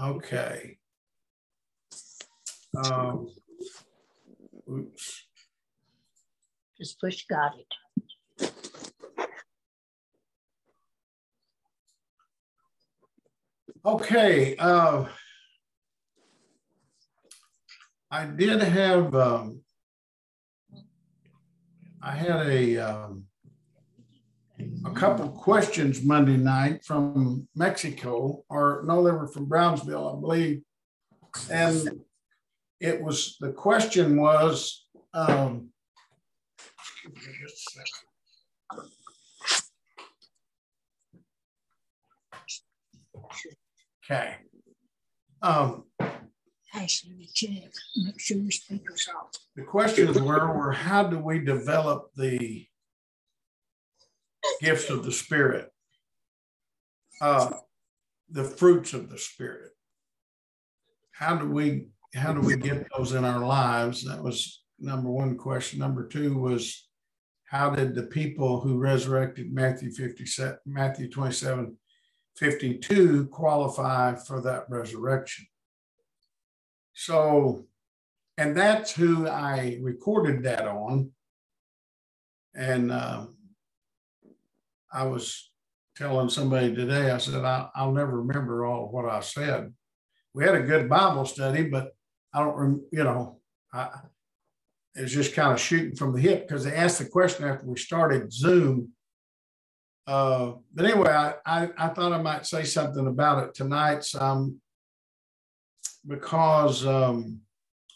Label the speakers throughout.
Speaker 1: Okay. Um, oops.
Speaker 2: Just push got it.
Speaker 1: Okay. Uh, I did have, um, I had a, um, a couple questions Monday night from Mexico, or no, they were from Brownsville, I believe. And it was, the question was, um, Okay. Um,
Speaker 2: Actually, check, make sure your speaker's off.
Speaker 1: the questions were, were how do we develop the gifts of the Spirit? Uh, the fruits of the Spirit. How do we how do we get those in our lives? That was number one question. Number two was how did the people who resurrected Matthew 57, Matthew 27, 52 qualify for that resurrection? So, and that's who I recorded that on. And uh, I was telling somebody today, I said, I, will never remember all what I said. We had a good Bible study, but I don't, you know, I, it was just kind of shooting from the hip because they asked the question after we started Zoom. Uh, but anyway, I, I, I, thought I might say something about it tonight some because um,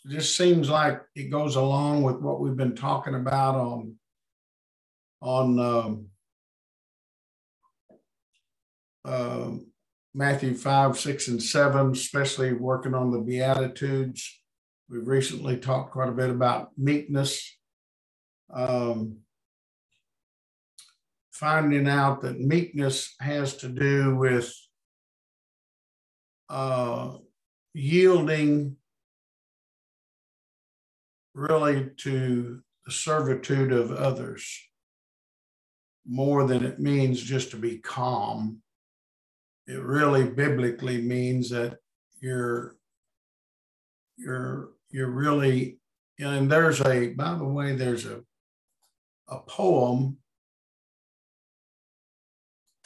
Speaker 1: it just seems like it goes along with what we've been talking about on on um, uh, Matthew 5, 6, and 7, especially working on the Beatitudes. We've recently talked quite a bit about meekness. Um, finding out that meekness has to do with uh, yielding really to the servitude of others more than it means just to be calm it really biblically means that you're you're you're really and there's a by the way there's a a poem.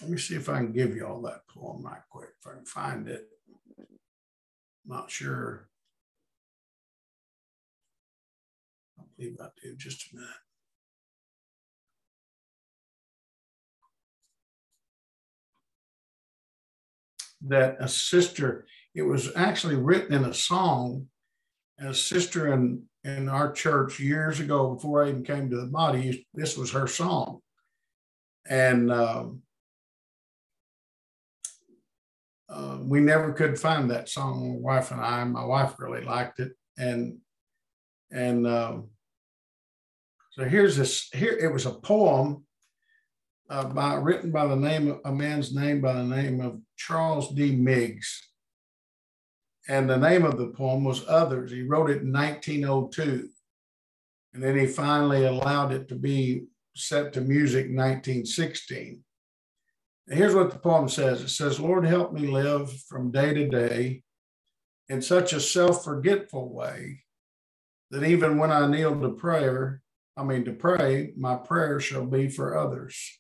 Speaker 1: Let me see if i can give you all that poem right quick if i can find it. Not sure. I believe i do just a minute that a sister, it was actually written in a song. A sister in, in our church years ago, before I even came to the body, this was her song. And um, uh, we never could find that song, my wife and I. My wife really liked it. And and um, so here's this here it was a poem uh, by, written by the name of a man's name by the name of Charles D. Meigs. And the name of the poem was Others. He wrote it in 1902. And then he finally allowed it to be set to music in 1916. And here's what the poem says it says, Lord, help me live from day to day in such a self forgetful way that even when I kneel to prayer, I mean to pray, my prayer shall be for others.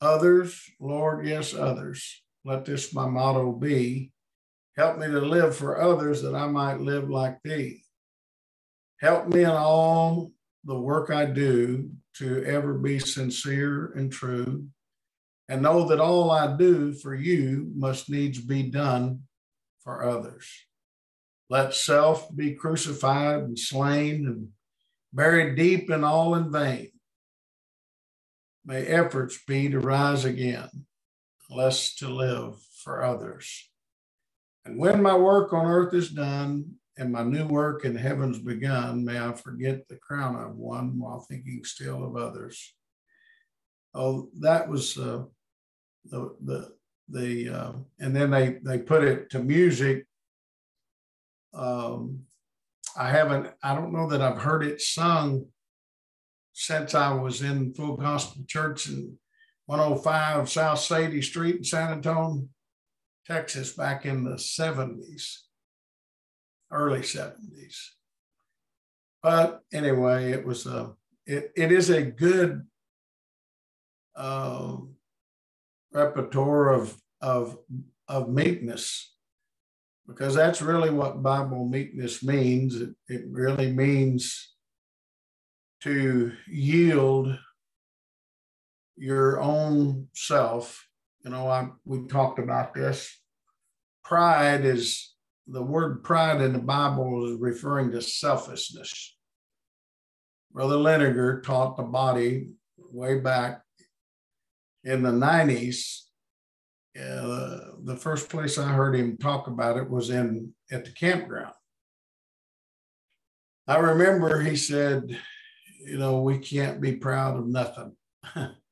Speaker 1: Others, Lord, yes, others. Let this my motto be. Help me to live for others that I might live like thee. Help me in all the work I do to ever be sincere and true, and know that all I do for you must needs be done for others. Let self be crucified and slain and buried deep and all in vain May efforts be to rise again, less to live for others. And when my work on earth is done and my new work in heaven's begun, may I forget the crown I've won while thinking still of others. Oh, that was uh, the the the uh, and then they they put it to music. Um, I haven't. I don't know that I've heard it sung since I was in Full Gospel Church in 105 South Sadie Street in San Antonio, Texas back in the 70s, early 70s. But anyway, it was a it, it is a good uh, repertoire of of of meekness because that's really what Bible meekness means. It, it really means to yield your own self. You know, I, we talked about this. Pride is the word pride in the Bible is referring to selfishness. Brother Leniger taught the body way back in the 90s. Uh, the first place I heard him talk about it was in at the campground. I remember he said, you know, we can't be proud of nothing.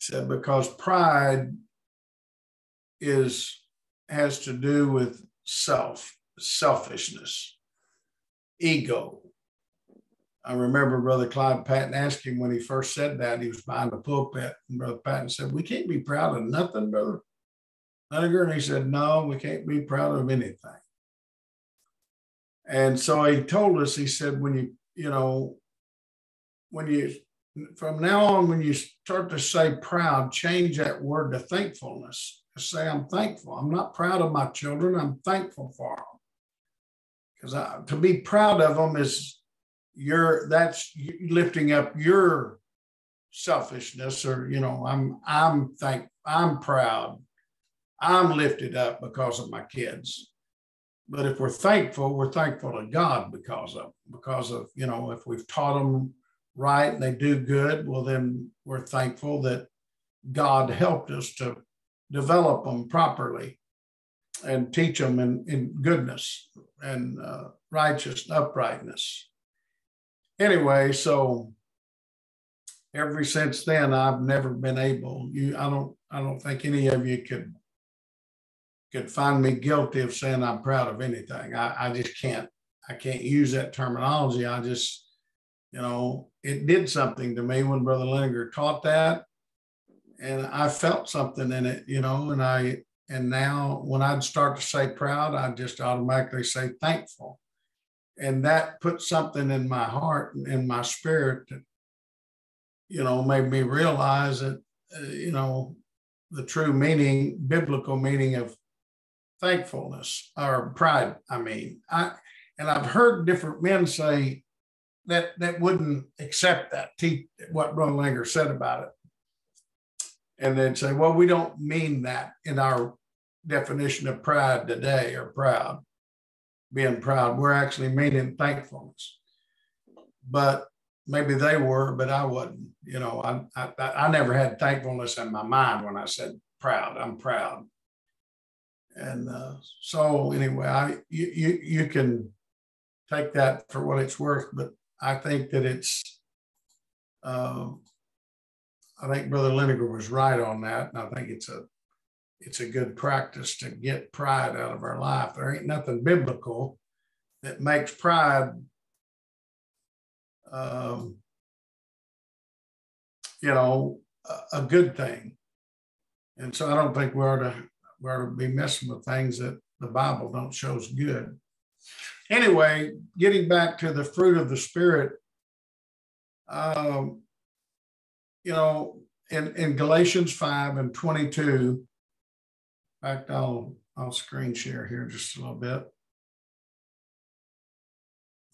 Speaker 1: said, because pride is has to do with self, selfishness, ego. I remember Brother Clyde Patton him when he first said that, he was behind the pulpit, and Brother Patton said, We can't be proud of nothing, Brother Leniger. And he said, No, we can't be proud of anything. And so he told us, he said, when you, you know, when you from now on, when you start to say proud, change that word to thankfulness. Say, I'm thankful. I'm not proud of my children. I'm thankful for them. Because to be proud of them is your that's lifting up your selfishness, or you know, I'm I'm thank I'm proud. I'm lifted up because of my kids. But if we're thankful, we're thankful to God because of because of you know if we've taught them right and they do good, well, then we're thankful that God helped us to develop them properly and teach them in, in goodness and uh, righteous uprightness. Anyway, so ever since then, I've never been able. You, I don't, I don't think any of you could could find me guilty of saying I'm proud of anything. I, I just can't. I can't use that terminology. I just you know, it did something to me when Brother Leniger taught that. And I felt something in it, you know, and I, and now when I'd start to say proud, I'd just automatically say thankful. And that put something in my heart and in my spirit that, you know, made me realize that, uh, you know, the true meaning, biblical meaning of thankfulness or pride. I mean, I, and I've heard different men say, that that wouldn't accept that, what Brother Leniger said about it. And then say, well, we don't mean that in our definition of pride today or proud, being proud. We're actually meaning thankfulness. But maybe they were, but I wasn't. You know, I, I, I never had thankfulness in my mind when I said proud. I'm proud. And uh, so anyway, I you, you you can take that for what it's worth, but I think that it's, um, I think Brother Leniger was right on that, and I think it's a it's a good practice to get pride out of our life. There ain't nothing biblical that makes pride, um, you know, a, a, good thing. And so I don't think we are to we are to be messing with things that the Bible don't show good anyway, getting back to the fruit of the Spirit, um, you know, in, in Galatians 5 and 22, in fact, I'll, I'll screen share here just a little bit.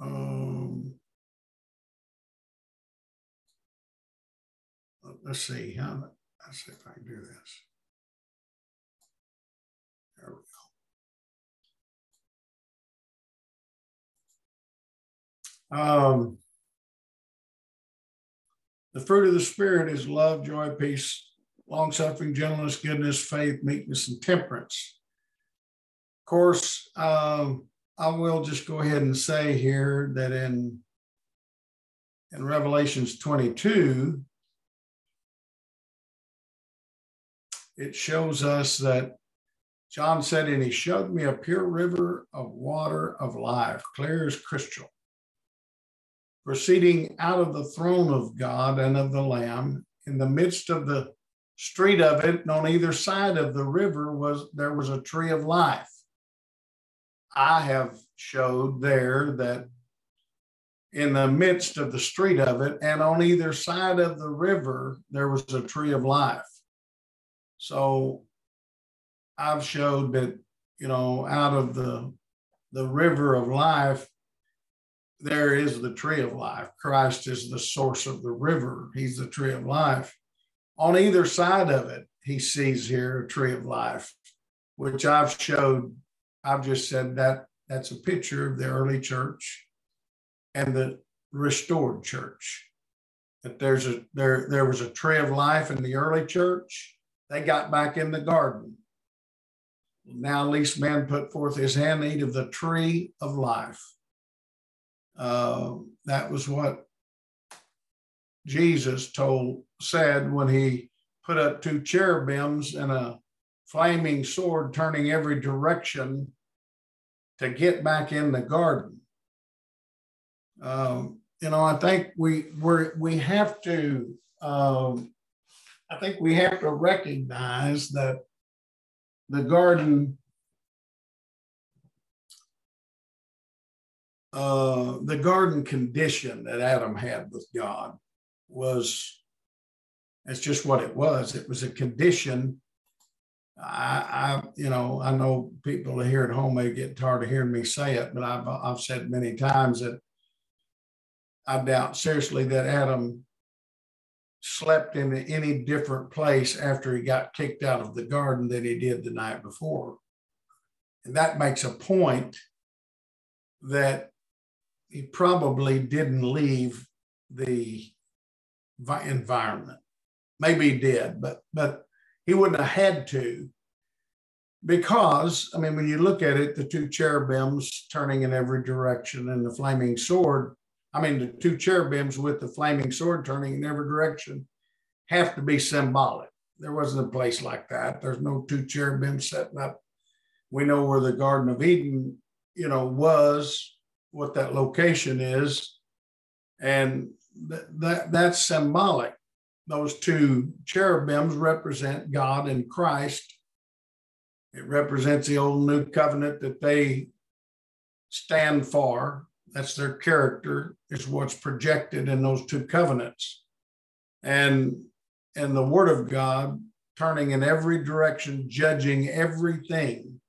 Speaker 1: Um, let's see. How, let's see if I can do this. Um, the fruit of the Spirit is love, joy, peace, long suffering, gentleness, goodness, faith, meekness, and temperance. Of course, um, I will just go ahead and say here that in, in Revelations 22, it shows us that John said, and he showed me a pure river of water of life, clear as crystal proceeding out of the throne of God and of the Lamb in the midst of the street of it, and on either side of the river was there was a tree of life. I have showed there that in the midst of the street of it, and on either side of the river, there was a tree of life. So I've showed that, you know, out of the the river of life, there is the tree of life. Christ is the source of the river. He's the tree of life. On either side of it, he sees here a tree of life, which I've showed. I've just said that that's a picture of the early church and the restored church. That there's a there there was a tree of life in the early church. They got back in the garden. Now, least man put forth his hand, eat of the tree of life. Uh, that was what Jesus told said when he put up two cherubims and a flaming sword turning every direction to get back in the garden. Um, you know, I think we we we have to. Um, I think we have to recognize that the garden uh, the garden condition that Adam had with God was that's just what it was. It was a condition. I, I, you know, I know people here at home may get tired of hearing me say it, but I've I've said many times that I doubt seriously that Adam slept in any different place after he got kicked out of the garden than he did the night before. And that makes a point that he probably didn't leave the environment. Maybe he did, but but he wouldn't have had to because I mean when you look at it, the two cherubims turning in every direction and the flaming sword, I mean the two cherubims with the flaming sword turning in every direction have to be symbolic. There wasn't a place like that. There's no two cherubims setting up. We know where the Garden of Eden, you know, was what that location is, and th- that that's symbolic. Those two cherubims represent God and Christ. It represents the old new covenant that they stand for. That's their character, is what's projected in those two covenants. And and the word of God turning in every direction, judging everything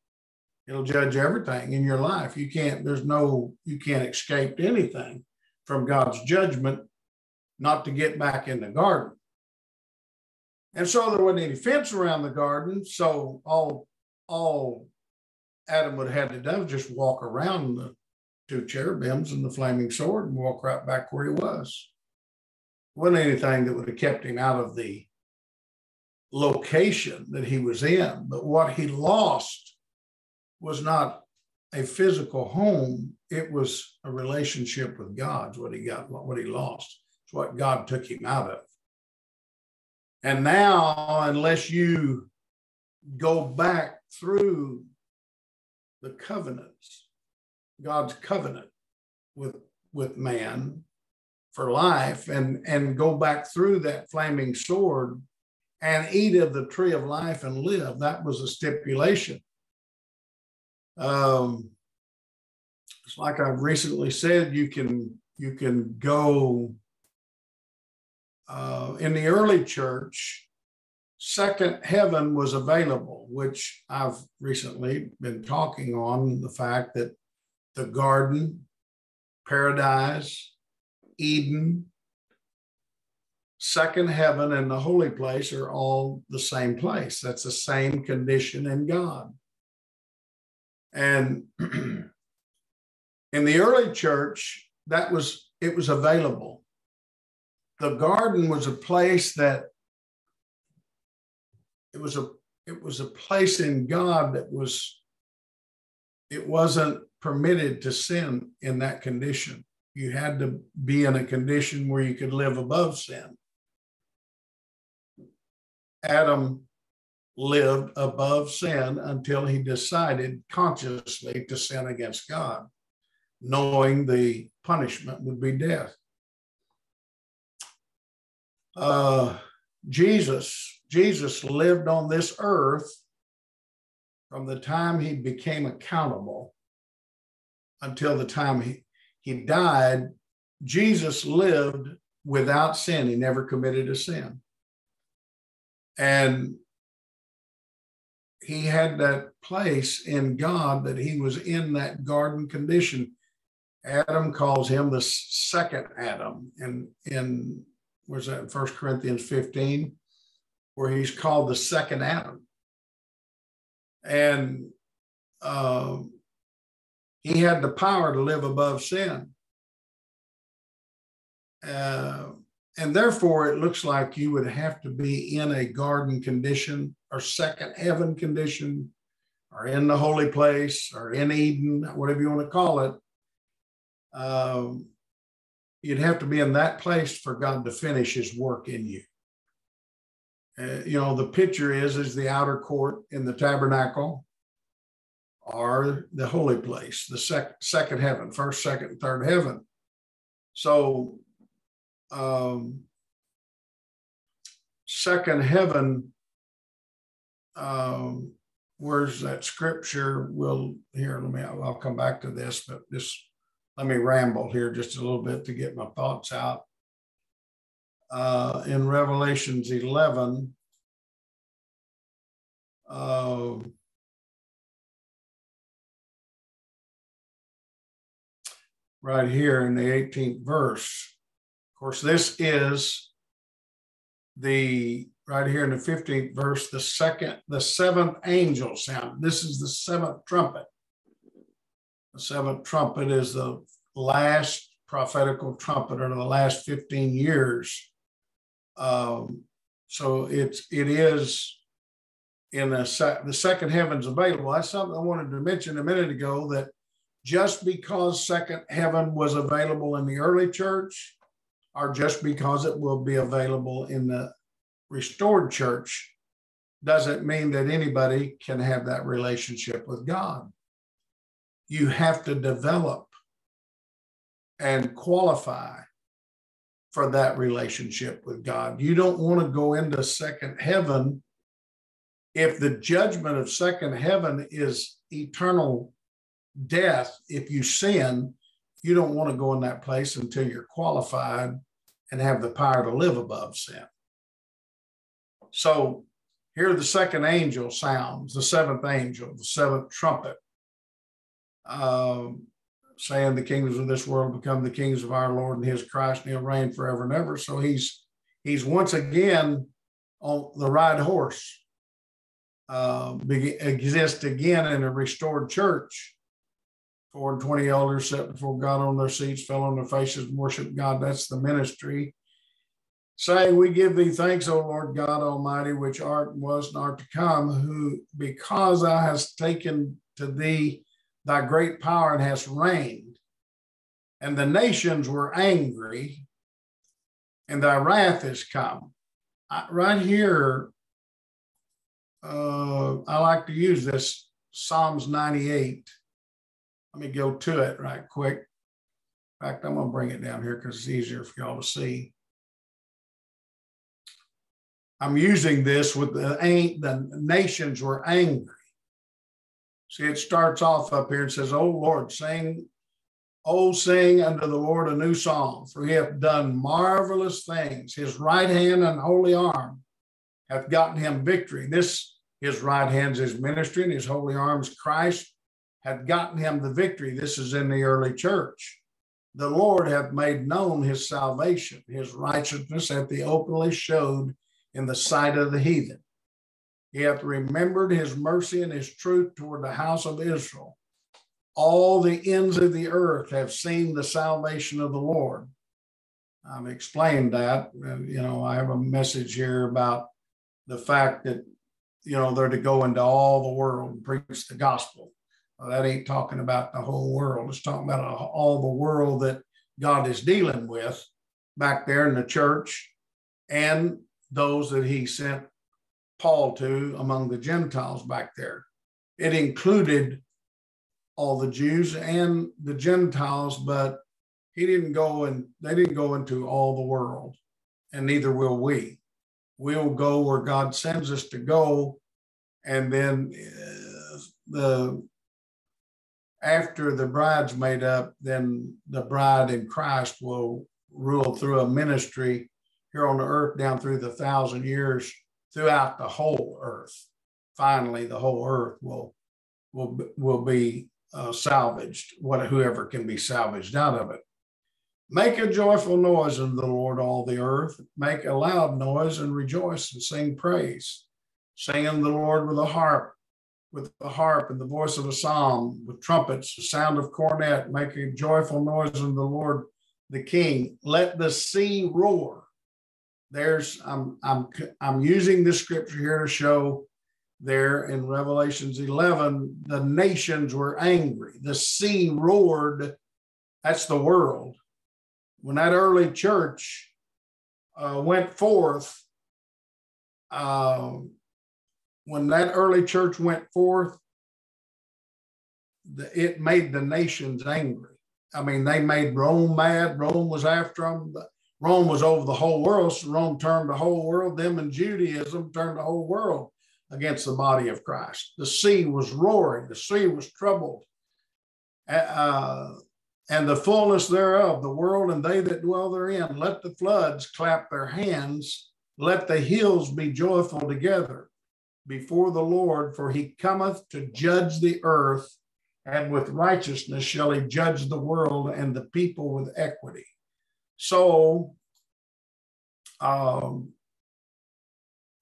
Speaker 1: It'll judge everything in your life. You can't, there's no, you can't escape anything from God's judgment not to get back in the garden. And so there wasn't any fence around the garden. So all, all Adam would have had to do was just walk around the two cherubims and the flaming sword and walk right back where he was. Wasn't anything that would have kept him out of the location that he was in. But what he lost was not a physical home, it was a relationship with God, what he got, what he lost. It's what God took him out of. And now, unless you go back through the covenants, God's covenant with, with man for life, and, and go back through that flaming sword and eat of the tree of life and live, that was a stipulation. Um, it's like I've recently said, you can you can go uh, in the early church. Second heaven was available, which I've recently been talking on the fact that the garden, paradise, Eden, second heaven, and the holy place are all the same place. That's the same condition in God. And in the early church, that was it was available. The garden was a place that it was a it was a place in God that was it wasn't permitted to sin in that condition. You had to be in a condition where you could live above sin. Adam lived above sin until he decided consciously to sin against God, knowing the punishment would be death. Uh, Jesus Jesus lived on this earth from the time he became accountable until the time he, he died. Jesus lived without sin. He never committed a sin. And he had that place in God that he was in that garden condition. Adam calls him the second Adam in, in where's that First Corinthians 15, where he's called the second Adam. And um, he had the power to live above sin. Uh, and therefore, it looks like you would have to be in a garden condition or second heaven condition or in the holy place or in Eden, whatever you want to call it. Um, you'd have to be in that place for God to finish his work in you. Uh, you know, the picture is is the outer court in the tabernacle or the holy place, the sec- second heaven, first, second, third heaven. So um, second heaven, um, where's that scripture? We'll here, let me, I'll come back to this, but just let me ramble here just a little bit to get my thoughts out. Uh, in Revelations 11, uh, right here in the 18th verse, of course, this is the right here in the 15th verse, the second, the seventh angel sound. This is the seventh trumpet. The seventh trumpet is the last prophetical trumpet of the last 15 years. Um, so it's it is in the, the second heavens available. That's something I wanted to mention a minute ago that just because second heaven was available in the early church or just because it will be available in the restored church doesn't mean that anybody can have that relationship with God. You have to develop and qualify for that relationship with God. You don't want to go into second heaven if the judgment of second heaven is eternal death if you sin you don't want to go in that place until you're qualified and have the power to live above sin. So here the second angel sounds, the seventh angel, the seventh trumpet, um, saying the kingdoms of this world become the kings of our Lord and his Christ, and he'll reign forever and ever. So he's he's once again on the ride horse, uh, exist again in a restored church Four and 20 elders sat before God on their seats, fell on their faces, worshiped God. That's the ministry. Saying, We give thee thanks, O Lord God Almighty, which art and was and art to come, who, because thou hast taken to thee thy great power and hast reigned, and the nations were angry, and thy wrath is come. I, right here, uh, I like to use this Psalms 98 let me go to it right quick. In fact, I'm going to bring it down here because it's easier for y'all to see. I'm using this with the the nations were angry. See, it starts off up here and says, "Oh Lord, sing, oh sing unto the Lord a new song, for he hath done marvelous things. His right hand and holy arm hath gotten him victory. This his right hand's his ministry, and his holy arm's Christ had gotten him the victory. This is in the early church. The Lord hath made known his salvation, his righteousness hath he openly showed in the sight of the heathen. He hath remembered his mercy and his truth toward the house of Israel. All the ends of the earth have seen the salvation of the Lord. I've explained that. Uh, you know, I have a message here about the fact that, you know, they're to go into all the world and preach the gospel. Well, that ain't talking about the whole world. It's talking about all the world that God is dealing with back there in the church and those that he sent Paul to among the Gentiles back there. It included all the Jews and the Gentiles, but he didn't go and they didn't go into all the world, and neither will we. we'll go where God sends us to go. And then uh, the after the bride's made up, then the bride in Christ will rule through a ministry here on the earth down through the thousand years throughout the whole earth. Finally, the whole earth will will will be uh, salvaged. What whoever can be salvaged out of it. Make a joyful noise unto the Lord, all the earth. Make a loud noise and rejoice and sing praise. Sing unto the Lord with a harp, with the harp and the voice of a psalm, with trumpets, the sound of cornet. Make a joyful noise unto the Lord, the King. Let the sea roar. There's I'm I'm I'm using this scripture here to show there in Revelations 11, the nations were angry. The sea roared. That's the world when that early church uh, went forth, uh, when that early church went forth, the, it made the nations angry. I mean, they made Rome mad. Rome was after them. Rome was over the whole world. So Rome turned the whole world. Them and Judaism turned the whole world against the body of Christ. The sea was roaring. The sea was troubled. Uh, and the fullness thereof, the world and they that dwell therein. Let the floods clap their hands, let the hills be joyful together before the Lord, for he cometh to judge the earth, and with righteousness shall he judge the world and the people with equity. So, um,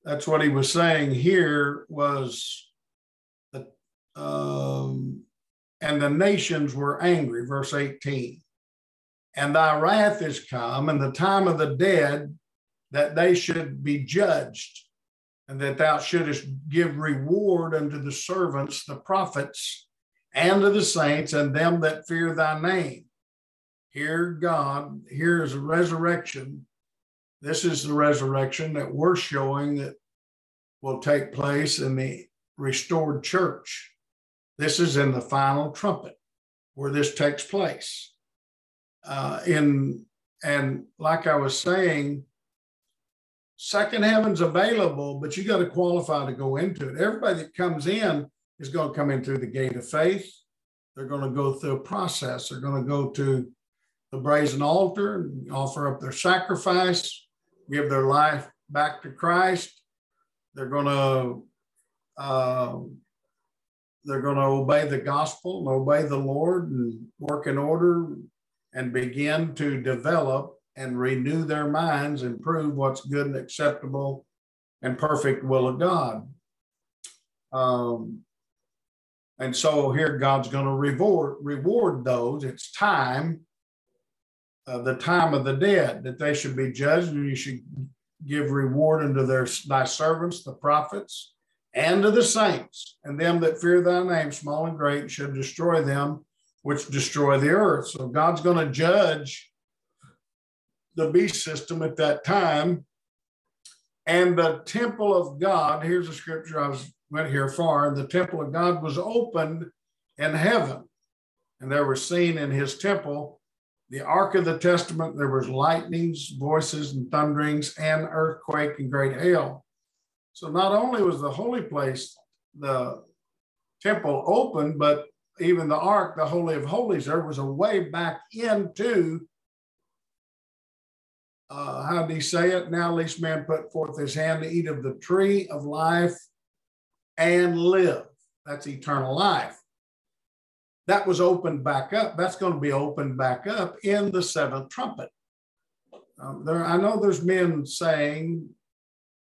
Speaker 1: that's what he was saying here was that um, and the nations were angry. Verse 18. And thy wrath is come, and the time of the dead, that they should be judged, and that thou shouldest give reward unto the servants, the prophets, and to the saints, and them that fear thy name. Here, God, here is a resurrection. This is the resurrection that we're showing that will take place in the restored church. This is in the final trumpet where this takes place. Uh, in and like I was saying, second heaven's available, but you got to qualify to go into it. Everybody that comes in is going to come in through the gate of faith. They're going to go through a process. They're going to go to the brazen altar offer up their sacrifice, give their life back to Christ. They're going to uh, they're going to obey the gospel and obey the Lord and work in order and begin to develop and renew their minds and prove what's good and acceptable and perfect will of God. Um, and so here God's going to reward reward those. It's time, uh, the time of the dead, that they should be judged, and you should give reward unto their thy servants, the prophets, and to the saints, and them that fear thy name, small and great, should destroy them which destroy the earth. So God's going to judge the beast system at that time. And the temple of God, here's a scripture I was went here far, and the temple of God was opened in heaven. And there was seen in his temple the ark of the testament, there was lightnings, voices, and thunderings, and earthquake and great hail. So not only was the holy place, the temple open, but even the ark, the Holy of Holies, there was a way back into, uh, how did he say it? Now, least man put forth his hand to eat of the tree of life and live. That's eternal life. That was opened back up. That's going to be opened back up in the seventh trumpet. Um, there, I know there's men saying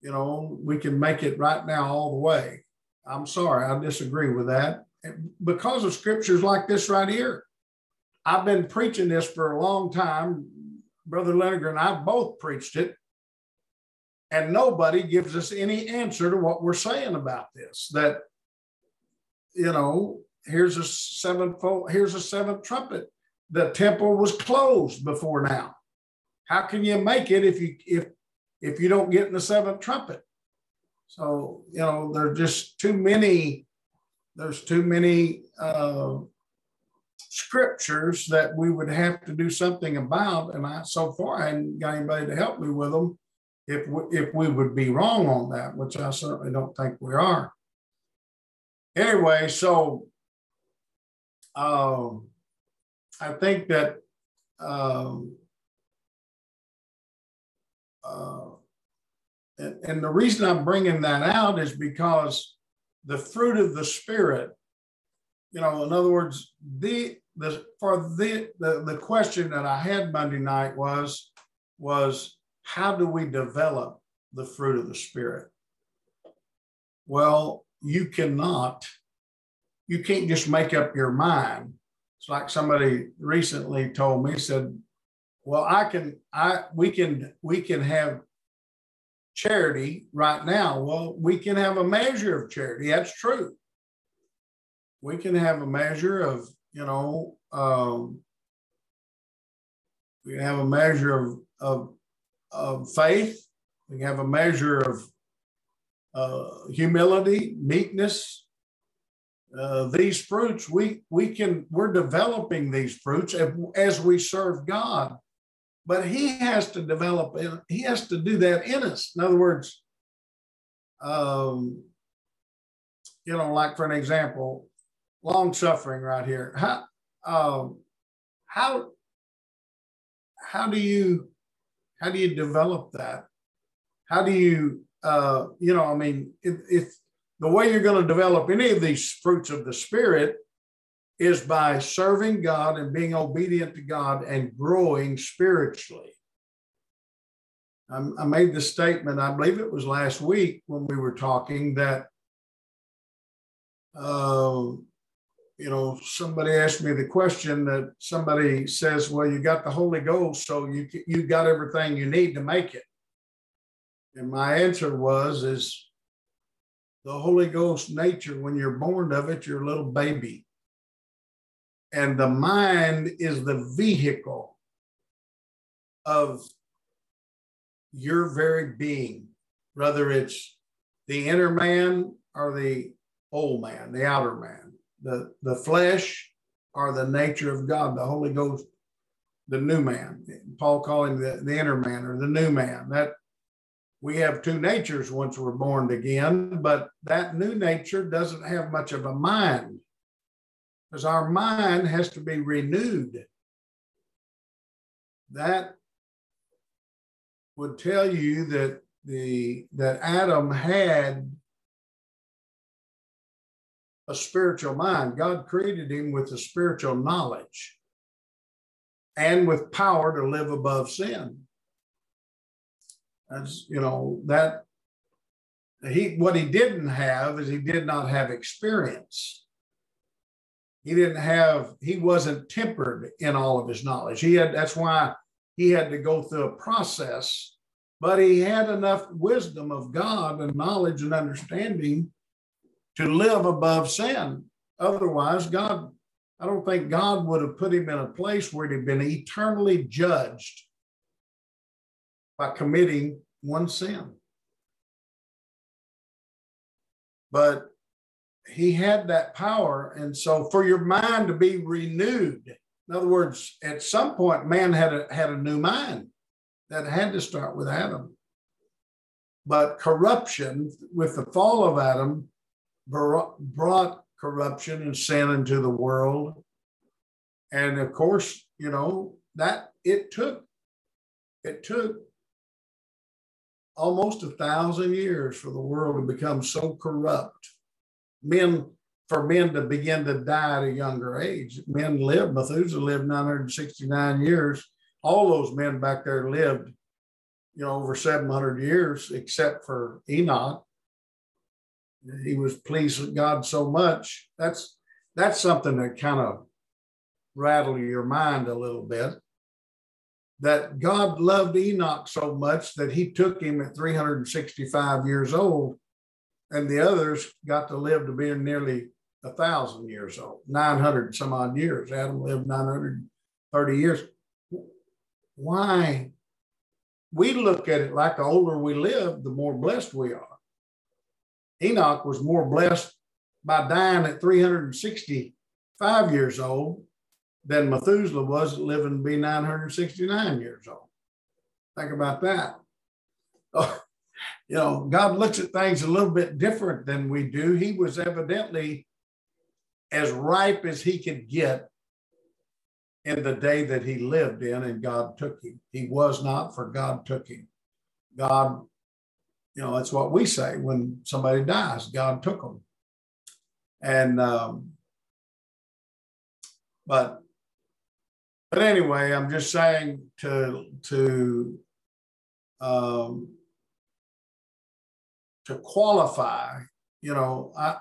Speaker 1: you know, we can make it right now all the way. I'm sorry, I disagree with that because of scriptures like this right here. I've been preaching this for a long time. Brother Leonard and I both preached it, and nobody gives us any answer to what we're saying about this. That, you know, here's a sevenfold, here's a seventh trumpet. The temple was closed before now. How can you make it if you if if you don't get in the seventh trumpet. So, you know, there's just too many, there's too many uh, scriptures that we would have to do something about. And I, so far, I hadn't got anybody to help me with them. if we, if we would be wrong on that, which I certainly don't think we are. Anyway, so um, I think that um, uh, and, and the reason I'm bringing that out is because the fruit of the spirit, you know, in other words, the the for the the, the question that I had Monday night was was how do we develop the fruit of the spirit? Well, you cannot, you can't just make up your mind. It's like somebody recently told me, said, well, I can, I, we can, we can have charity right now. Well, we can have a measure of charity. That's true. We can have a measure of, you know, um, we can have a measure of, of, of faith. We can have a measure of uh, humility, meekness. Uh, these fruits, we we can we're developing these fruits as we serve God. But he has to develop he has to do that in us. In other words um, you know like for an example long suffering right here. How um, how how do you how do you develop that? How do you uh, you know i mean if, if the way you're going to develop any of these fruits of the spirit is by serving God and being obedient to God and growing spiritually. I made the statement, I believe it was last week when we were talking, that, uh, you know, somebody asked me the question that somebody says, well, you got the Holy Ghost, so you, you got everything you need to make it. And my answer was, is the Holy Ghost nature, when you're born of it, you're a little baby. And the mind is the vehicle of your very being, whether it's the inner man or the old man, the outer man, the, the flesh or the nature of God, the Holy Ghost, the new man. Paul calling the, the inner man or the new man. That we have two natures once we're born again, but that new nature doesn't have much of a mind because our mind has to be renewed. That would tell you that the that Adam had a spiritual mind. God created him with a spiritual knowledge and with power to live above sin. You know that he what he didn't have is he did not have experience. He didn't have he wasn't tempered in all of his knowledge. He had that's why he had to go through a process but he had enough wisdom of god and knowledge and understanding to live above sin. Otherwise god i don't think god would have put him in a place where he'd been eternally judged by committing one sin but he had that power. And so for your mind to be renewed, in other words, at some point, man had a, had a new mind that had to start with Adam. But corruption with the fall of Adam brought corruption and sin into the world. And of course, you know, that it took, it took almost a thousand years for the world to become so corrupt men for men to begin to die at a younger age. Men lived, Methuselah lived 969 years. All those men back there lived, you know, over 700 years, except for Enoch. He was pleased with God so much. That's that's something that kind of rattle your mind a little bit. That God loved Enoch so much that he took him at 365 years old and the others got to live to be nearly a thousand years old, 900 some odd years. Adam lived 930 years. Why? We look at it like the older we live, the more blessed we are. Enoch was more blessed by dying at 365 years old than Methuselah was living to be 969 years old. Think about that. you know, God looks at things a little bit different than we do. He was evidently as ripe as he could get in the day that he lived in, and God took him. He was not, for God took him. God, you know, that's what we say when somebody dies, God took them. And, um, but, but anyway, I'm just saying to, to, um, to qualify, you know, I,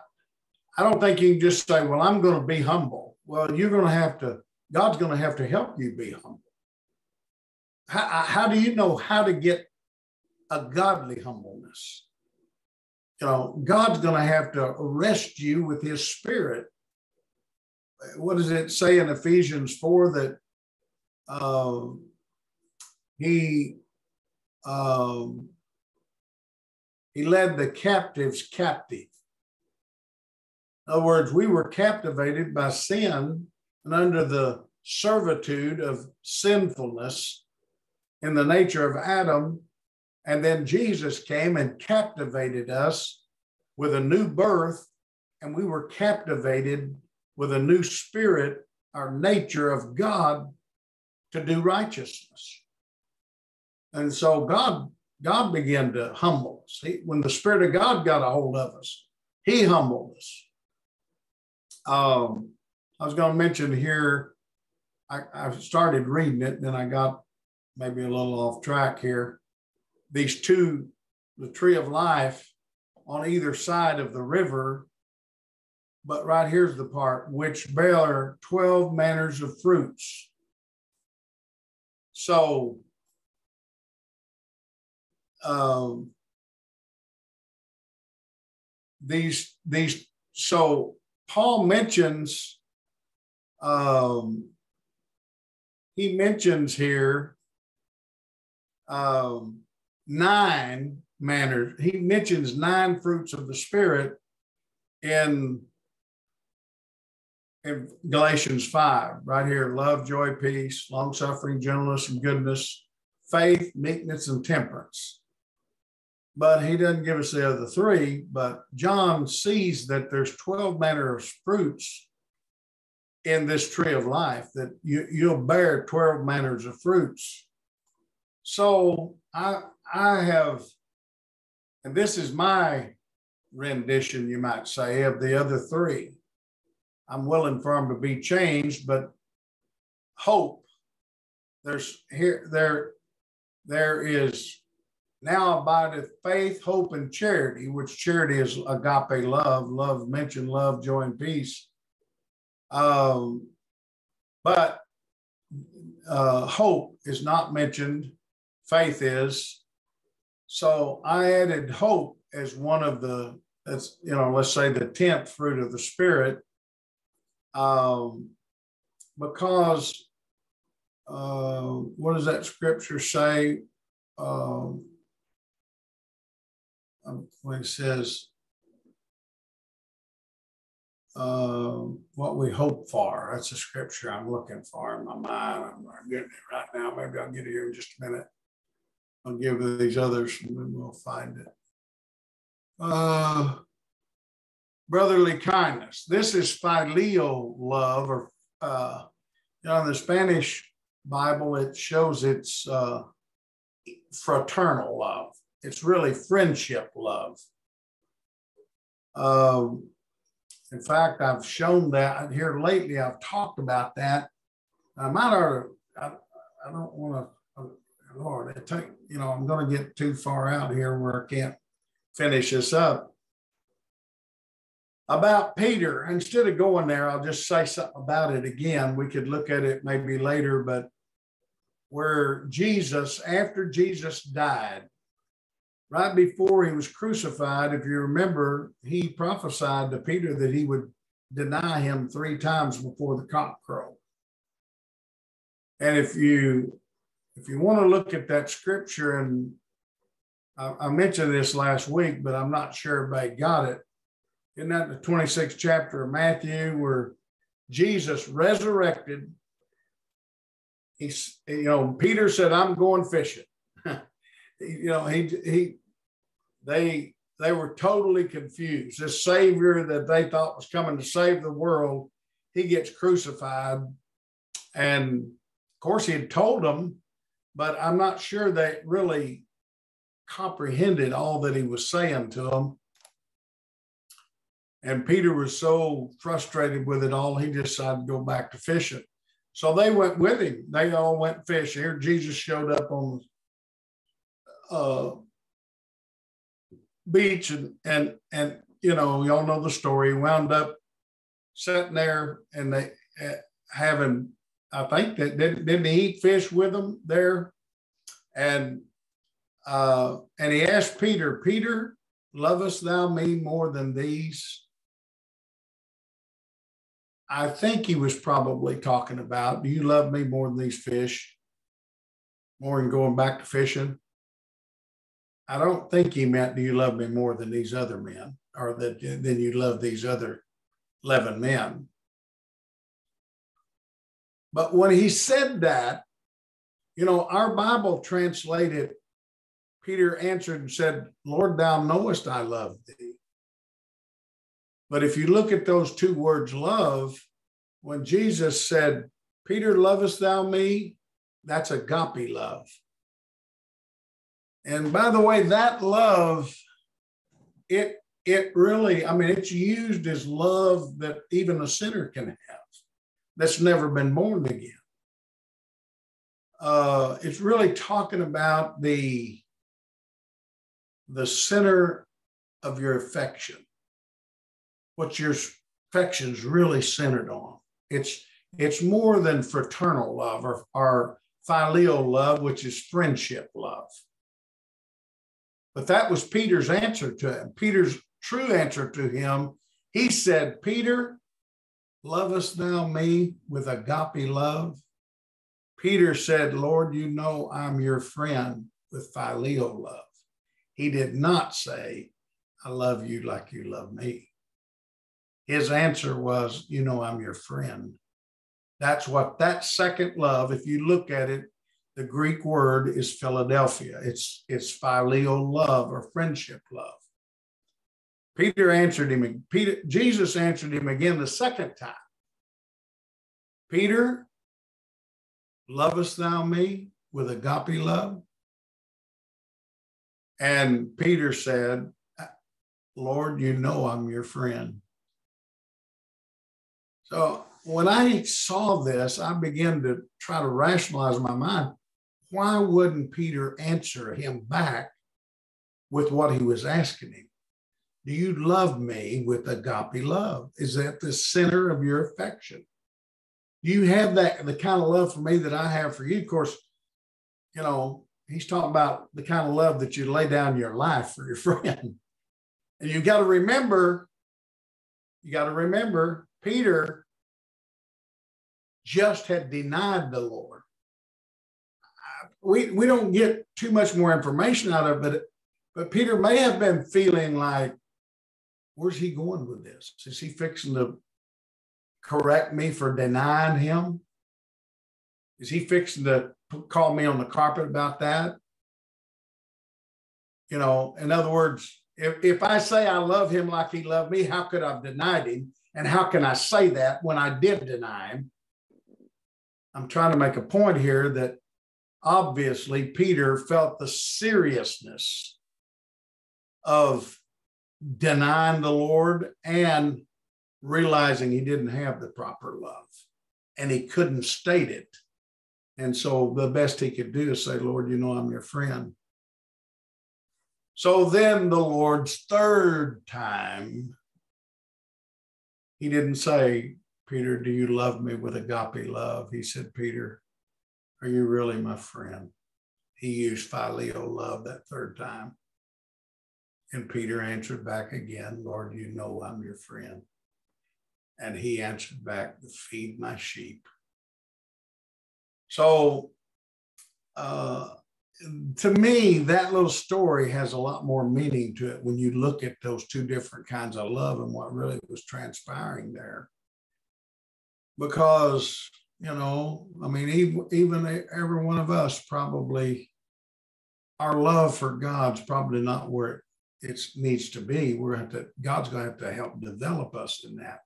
Speaker 1: I don't think you can just say, well, I'm going to be humble. Well, you're going to have to, God's going to have to help you be humble. How, how do you know how to get a godly humbleness? You know, God's going to have to arrest you with his spirit. What does it say in Ephesians 4 that um, he um, he led the captives captive. In other words, we were captivated by sin and under the servitude of sinfulness in the nature of Adam. And then Jesus came and captivated us with a new birth, and we were captivated with a new spirit, our nature of God to do righteousness. And so God God began to humble us. He, when the Spirit of God got a hold of us, He humbled us. Um, I was going to mention here, I, I started reading it, and then I got maybe a little off track here. These two, the tree of life on either side of the river, but right here's the part which bear 12 manners of fruits. So um, these these so Paul mentions um, he mentions here um, nine manners. He mentions nine fruits of the spirit in in Galatians 5, right here love, joy, peace, long suffering, gentleness, and goodness, faith, meekness, and temperance but he doesn't give us the other three. But John sees that there's 12 manner of fruits in this tree of life, that you, you'll bear 12 manners of fruits. So I I have, and this is my rendition, you might say, of the other three. I'm willing for them to be changed, but hope. There's here there there is now abideth faith, hope, and charity, which charity is agape love, love mentioned, love, joy, and peace. Um, but uh, hope is not mentioned, faith is. So I added hope as one of the, that's, you know, let's say the 10th fruit of the Spirit, um, because uh, what does that scripture say? Um, um, when it says uh, what we hope for. That's a scripture I'm looking for in my mind. I'm getting it right now. Maybe I'll get it here in just a minute. I'll give these others and then we'll find it. Uh, brotherly kindness. This is filial love, or uh, you know, in the Spanish Bible, it shows it's uh, fraternal love it's really friendship love. Um, in fact, I've shown that here lately. I've talked about that. I might have, I, I don't want to, Lord, it take, you know, I'm going to get too far out here where I can't finish this up. About Peter, instead of going there, I'll just say something about it again. We could look at it maybe later, but where Jesus, after Jesus died, right before he was crucified, if you remember, he prophesied to Peter that he would deny him three times before the cock crow. And if you if you want to look at that scripture, and I, mentioned this last week, but I'm not sure everybody got it. Isn't that the 26th chapter of Matthew where Jesus resurrected? He's, you know, Peter said, I'm going fishing. you know, he he they they were totally confused. This savior that they thought was coming to save the world, he gets crucified. And of course, he had told them, but I'm not sure they really comprehended all that he was saying to them. And Peter was so frustrated with it all, he decided to go back to fishing. So they went with him. They all went fishing. Here, Jesus showed up on the uh, beach, and and and you know, y'all know the story. He wound up sitting there, and they uh, having. I think that didn't, didn't he eat fish with them there, and uh, and he asked Peter, Peter, lovest thou me more than these? I think he was probably talking about, do you love me more than these fish? More than going back to fishing? I don't think he meant, do you love me more than these other men or that than you love these other 11 men? But when he said that, you know, our Bible translated, Peter answered and said, Lord, thou knowest I love thee. But if you look at those two words, love, when Jesus said, Peter, lovest thou me? That's agape love. And by the way, that love, it it really, I mean, it's used as love that even a sinner can have that's never been born again. Uh, it's really talking about the the center of your affection what your affection's really centered on. It's it's more than fraternal love or, or filial love, which is friendship love. But that was Peter's answer to him. Peter's true answer to him. He said, Peter, lovest thou me with agape love? Peter said, Lord, you know I'm your friend with filial love. He did not say, I love you like you love me. His answer was, You know, I'm your friend. That's what that second love, if you look at it, the Greek word is Philadelphia. It's, it's filial love or friendship love. Peter answered him, Peter, Jesus answered him again the second time. Peter, lovest thou me with agape love? And Peter said, Lord, you know I'm your friend. So when I saw this, I began to try to rationalize my mind. Why wouldn't Peter answer him back with what he was asking him? Do you love me with agape love? Is that the center of your affection? Do you have that the kind of love for me that I have for you? Of course, you know, he's talking about the kind of love that you lay down your life for your friend. And you got to remember, you got to remember Peter just had denied the Lord. We, we don't get too much more information out of it, but Peter may have been feeling like, where's he going with this? Is he fixing to correct me for denying him? Is he fixing to call me on the carpet about that? You know, in other words, if, if I say I love him like he loved me, how could I have denied him? And how can I say that when I did deny him? I'm trying to make a point here that obviously Peter felt the seriousness of denying the Lord and realizing he didn't have the proper love and he couldn't state it. And so the best he could do is say, Lord, you know, I'm your friend. So then the Lord's third time, he didn't say, Peter, do you love me with agape love? He said, Peter, are you really my friend? He used filial love that third time. And Peter answered back again, Lord, you know I'm your friend. And he answered back, feed my sheep. So uh, to me, that little story has a lot more meaning to it when you look at those two different kinds of love and what really was transpiring there. Because, you know, I mean, even, even every one of us probably our love for God's probably not where it needs to be. We're going to God's going to have to help develop us in that.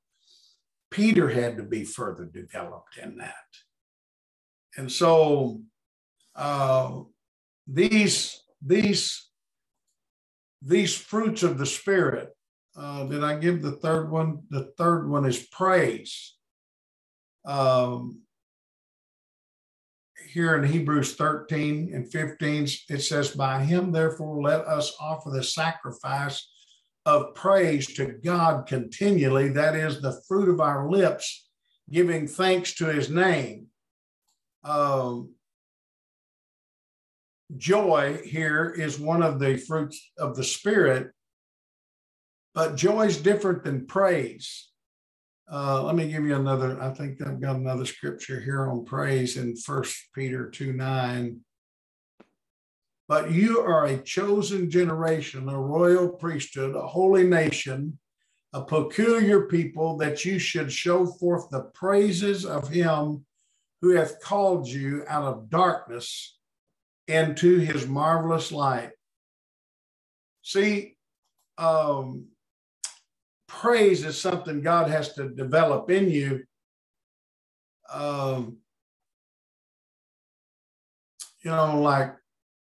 Speaker 1: Peter had to be further developed in that. And so uh, these these these fruits of the spirit. Uh, did I give the third one? The third one is praise. Um, here in Hebrews 13 and 15, it says, By him, therefore, let us offer the sacrifice of praise to God continually. That is the fruit of our lips, giving thanks to his name. Um, joy here is one of the fruits of the Spirit, but joy is different than praise. Uh, let me give you another. I think I've got another scripture here on praise in First Peter 2 9. But you are a chosen generation, a royal priesthood, a holy nation, a peculiar people, that you should show forth the praises of him who hath called you out of darkness into his marvelous light. See, um, praise is something God has to develop in you. Um, you know, like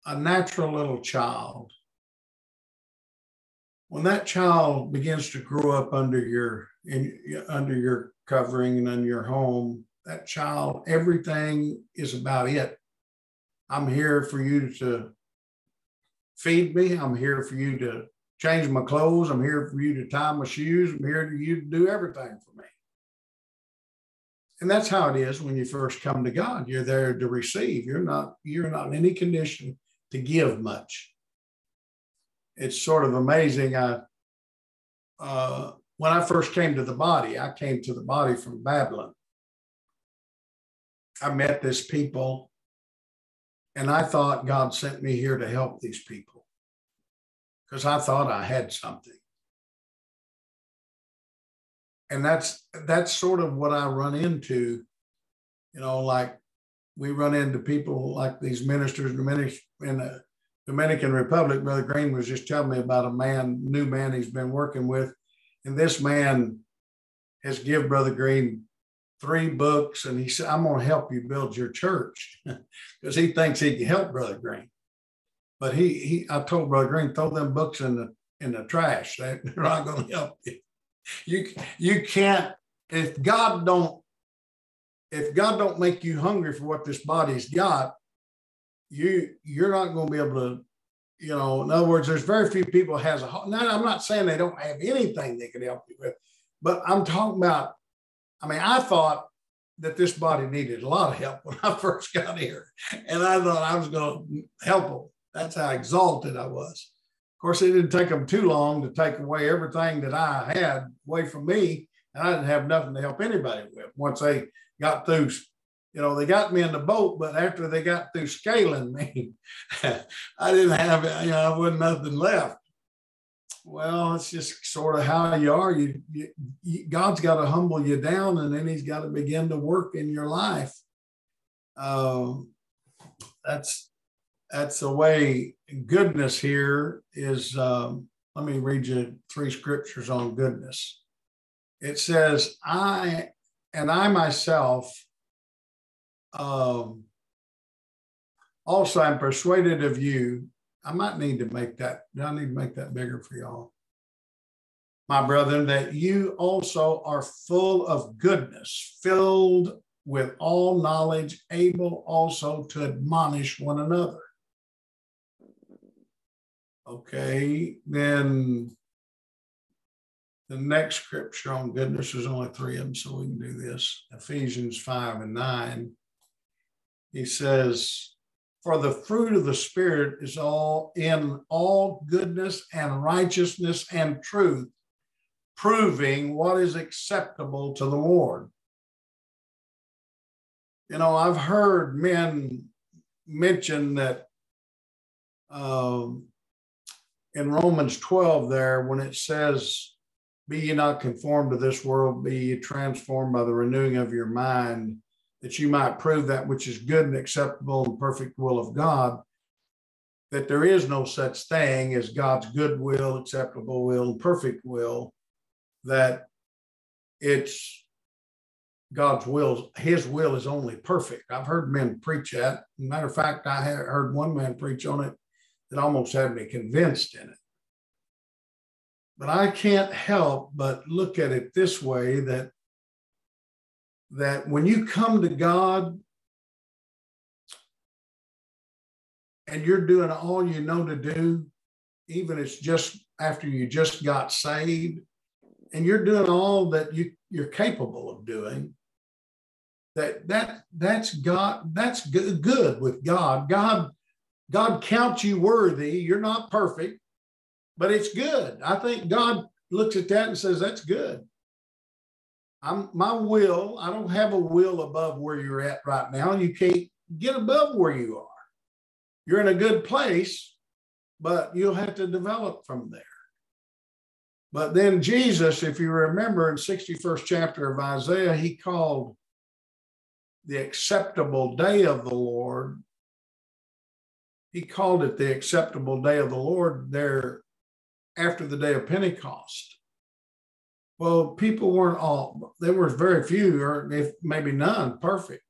Speaker 1: a natural little child. When that child begins to grow up under your in under your covering and in your home, that child, everything is about it. I'm here for you to feed me. I'm here for you to change my clothes. I'm here for you to tie my shoes. I'm here for you to do everything for me. And that's how it is when you first come to God. You're there to receive. You're not, you're not in any condition to give much. It's sort of amazing. I uh, when I first came to the body, I came to the body from Babylon. I met this people and I thought God sent me here to help these people because I thought I had something. And that's that's sort of what I run into, you know, like we run into people like these ministers in the Dominican Republic. Brother Green was just telling me about a man, new man he's been working with. And this man has give Brother Green three books, and he said, I'm going to help you build your church because he thinks he can help Brother Green. But he, he, I told Brother Green, throw them books in the in the trash. They're not going to help you. You you can't if God don't if God don't make you hungry for what this body's got, you you're not going to be able to. You know, in other words, there's very few people has a. Now, I'm not saying they don't have anything they can help you with, but I'm talking about I mean, I thought that this body needed a lot of help when I first got here, and I thought I was going to help them. That's how exalted I was. Of course, it didn't take them too long to take away everything that I had away from me, and I didn't have nothing to help anybody with. Once they got through, you know, they got me in the boat, but after they got through scaling me, I didn't have, you know, I wasn't nothing left. Well, it's just sort of how you are. You, you, you God's got to humble you down, and then He's got to begin to work in your life. Um, that's that's the way goodness here is. Um, let me read you three scriptures on goodness. It says, "I and I myself." Um, also, I'm persuaded of you I might need to make that, I need to make that bigger for y'all. My brethren, that you also are full of goodness, filled with all knowledge, able also to admonish one another. Okay, then the next scripture on goodness, there's only three of them, so we can do this. Ephesians 5 and 9. He says, for the fruit of the Spirit is all in all goodness and righteousness and truth, proving what is acceptable to the Lord. You know, I've heard men mention that um, in Romans 12, there, when it says, Be ye not conformed to this world, be ye transformed by the renewing of your mind that you might prove that which is good and acceptable and perfect will of God. that there is no such thing as God's good will, acceptable will, and perfect will, that it's God's will, his will is only perfect. I've heard men preach that. Matter of fact, I heard one man preach on it that almost had me convinced in it. But I can't help but look at it this way that that when you come to God and you're doing all you know to do, even it's just after you just got saved, and you're doing all that you, you're capable of doing, that that that's God, that's good, good with God. God, God counts you worthy. You're not perfect, but it's good. I think God looks at that and says, that's good. I'm my will, I don't have a will above where you're at right now. You can't get above where you are. You're in a good place, but you'll have to develop from there. But then Jesus, if you remember in 61st chapter of Isaiah, he called the acceptable day of the Lord. He called it the acceptable day of the Lord there after the day of Pentecost. Well, people weren't all, there were very few, or if maybe none, perfect.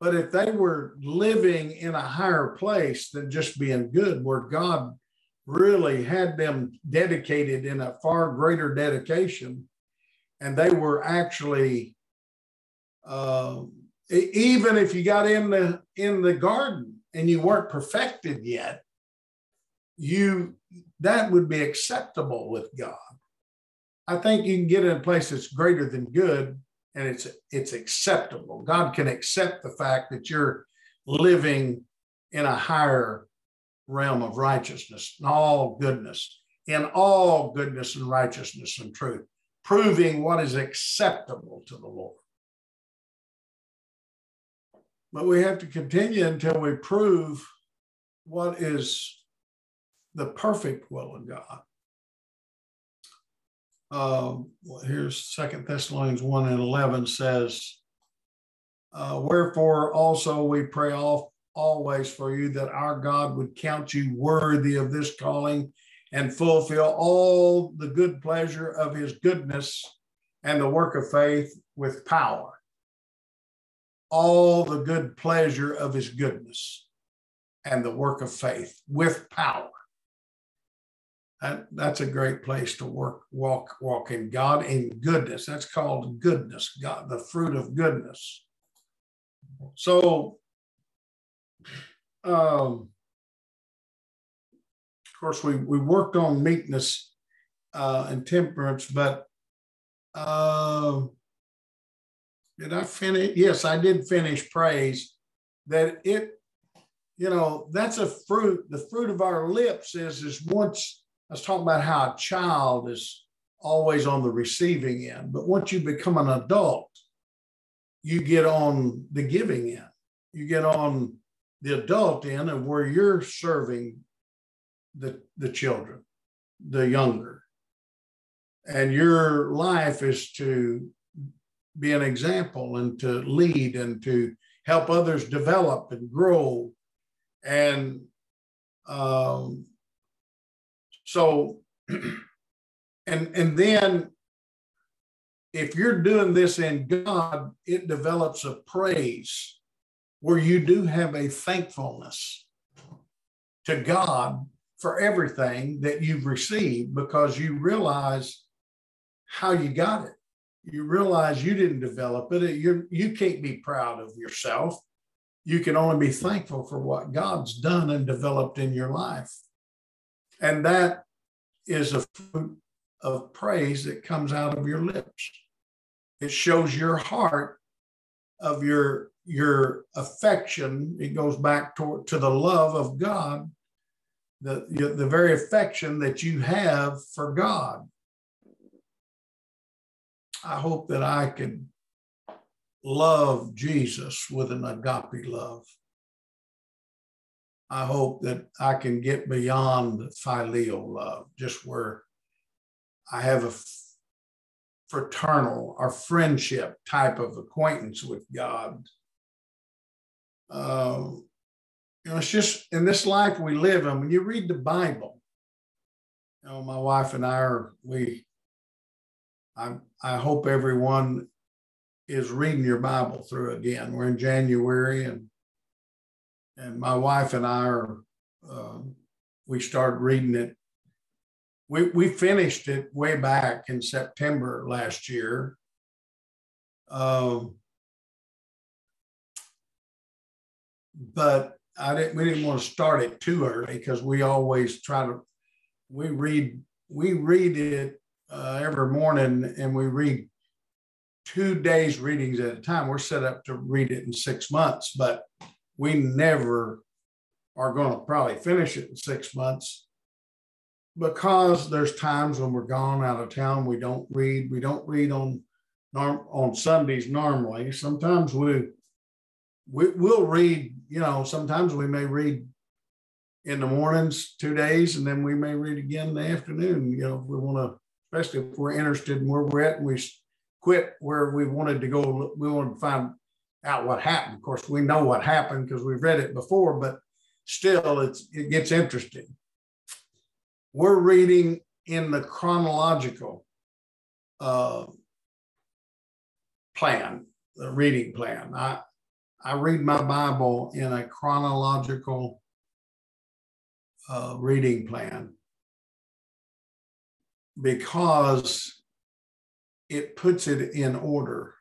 Speaker 1: But if they were living in a higher place than just being good, where God really had them dedicated in a far greater dedication, and they were actually, uh, even if you got in the in the garden and you weren't perfected yet, you that would be acceptable with God. I think you can get in a place that's greater than good and it's it's acceptable. God can accept the fact that you're living in a higher realm of righteousness and all goodness, in all goodness and righteousness and truth, proving what is acceptable to the Lord. But we have to continue until we prove what is the perfect will of God. Well, here's Second Thessalonians 1 and 11 says, uh, Wherefore also we pray all, always for you that our God would count you worthy of this calling and fulfill all the good pleasure of his goodness and the work of faith with power. All the good pleasure of his goodness and the work of faith with power. That, that's a great place to work, walk, walk in God in goodness. That's called goodness, God, the fruit of goodness. So, um, of course, we, we worked on meekness uh, and temperance, but uh, did I finish? Yes, I did finish praise. That it, you know, that's a fruit. The fruit of our lips is is once I was talking about how a child is always on the receiving end, but once you become an adult, you get on the giving end. You get on the adult end of where you're serving the, the children, the younger. And your life is to be an example and to lead and to help others develop and grow. And um, so, and and then if you're doing this in God, it develops a praise where you do have a thankfulness to God for everything that you've received because you realize how you got it. You realize you didn't develop it. You you can't be proud of yourself. You can only be thankful for what God's done and developed in your life. And that is a fruit of praise that comes out of your lips. It shows your heart of your your affection. It goes back to, to the love of God, the, the very affection that you have for God. I hope that I can love Jesus with an agape love. I hope that I can get beyond filial love, just where I have a fraternal or friendship type of acquaintance with God. Um, you know, it's just in this life we live in, when you read the Bible, you know, my wife and I are, we, I, I hope everyone is reading your Bible through again. We're in January and, and my wife and I are, uh, we started reading it. We, we finished it way back in September last year. Um, but I didn't. We didn't want to start it too early because we always try to. We read. We read it uh, every morning, and we read two days readings at a time. We're set up to read it in six months, but we never are going to probably finish it in six months because there's times when we're gone out of town. We don't read. We don't read on on Sundays normally. Sometimes we we, will read, you know, sometimes we may read in the mornings two days, and then we may read again in the afternoon. You know, if we want to, especially if we're interested in where we're at and we quit where we wanted to go, we want to find out what happened. Of course, we know what happened because we've read it before, but still it's it gets interesting. We're reading in the chronological uh, plan, the reading plan. I, I read my Bible in a chronological uh, reading plan because it puts it in order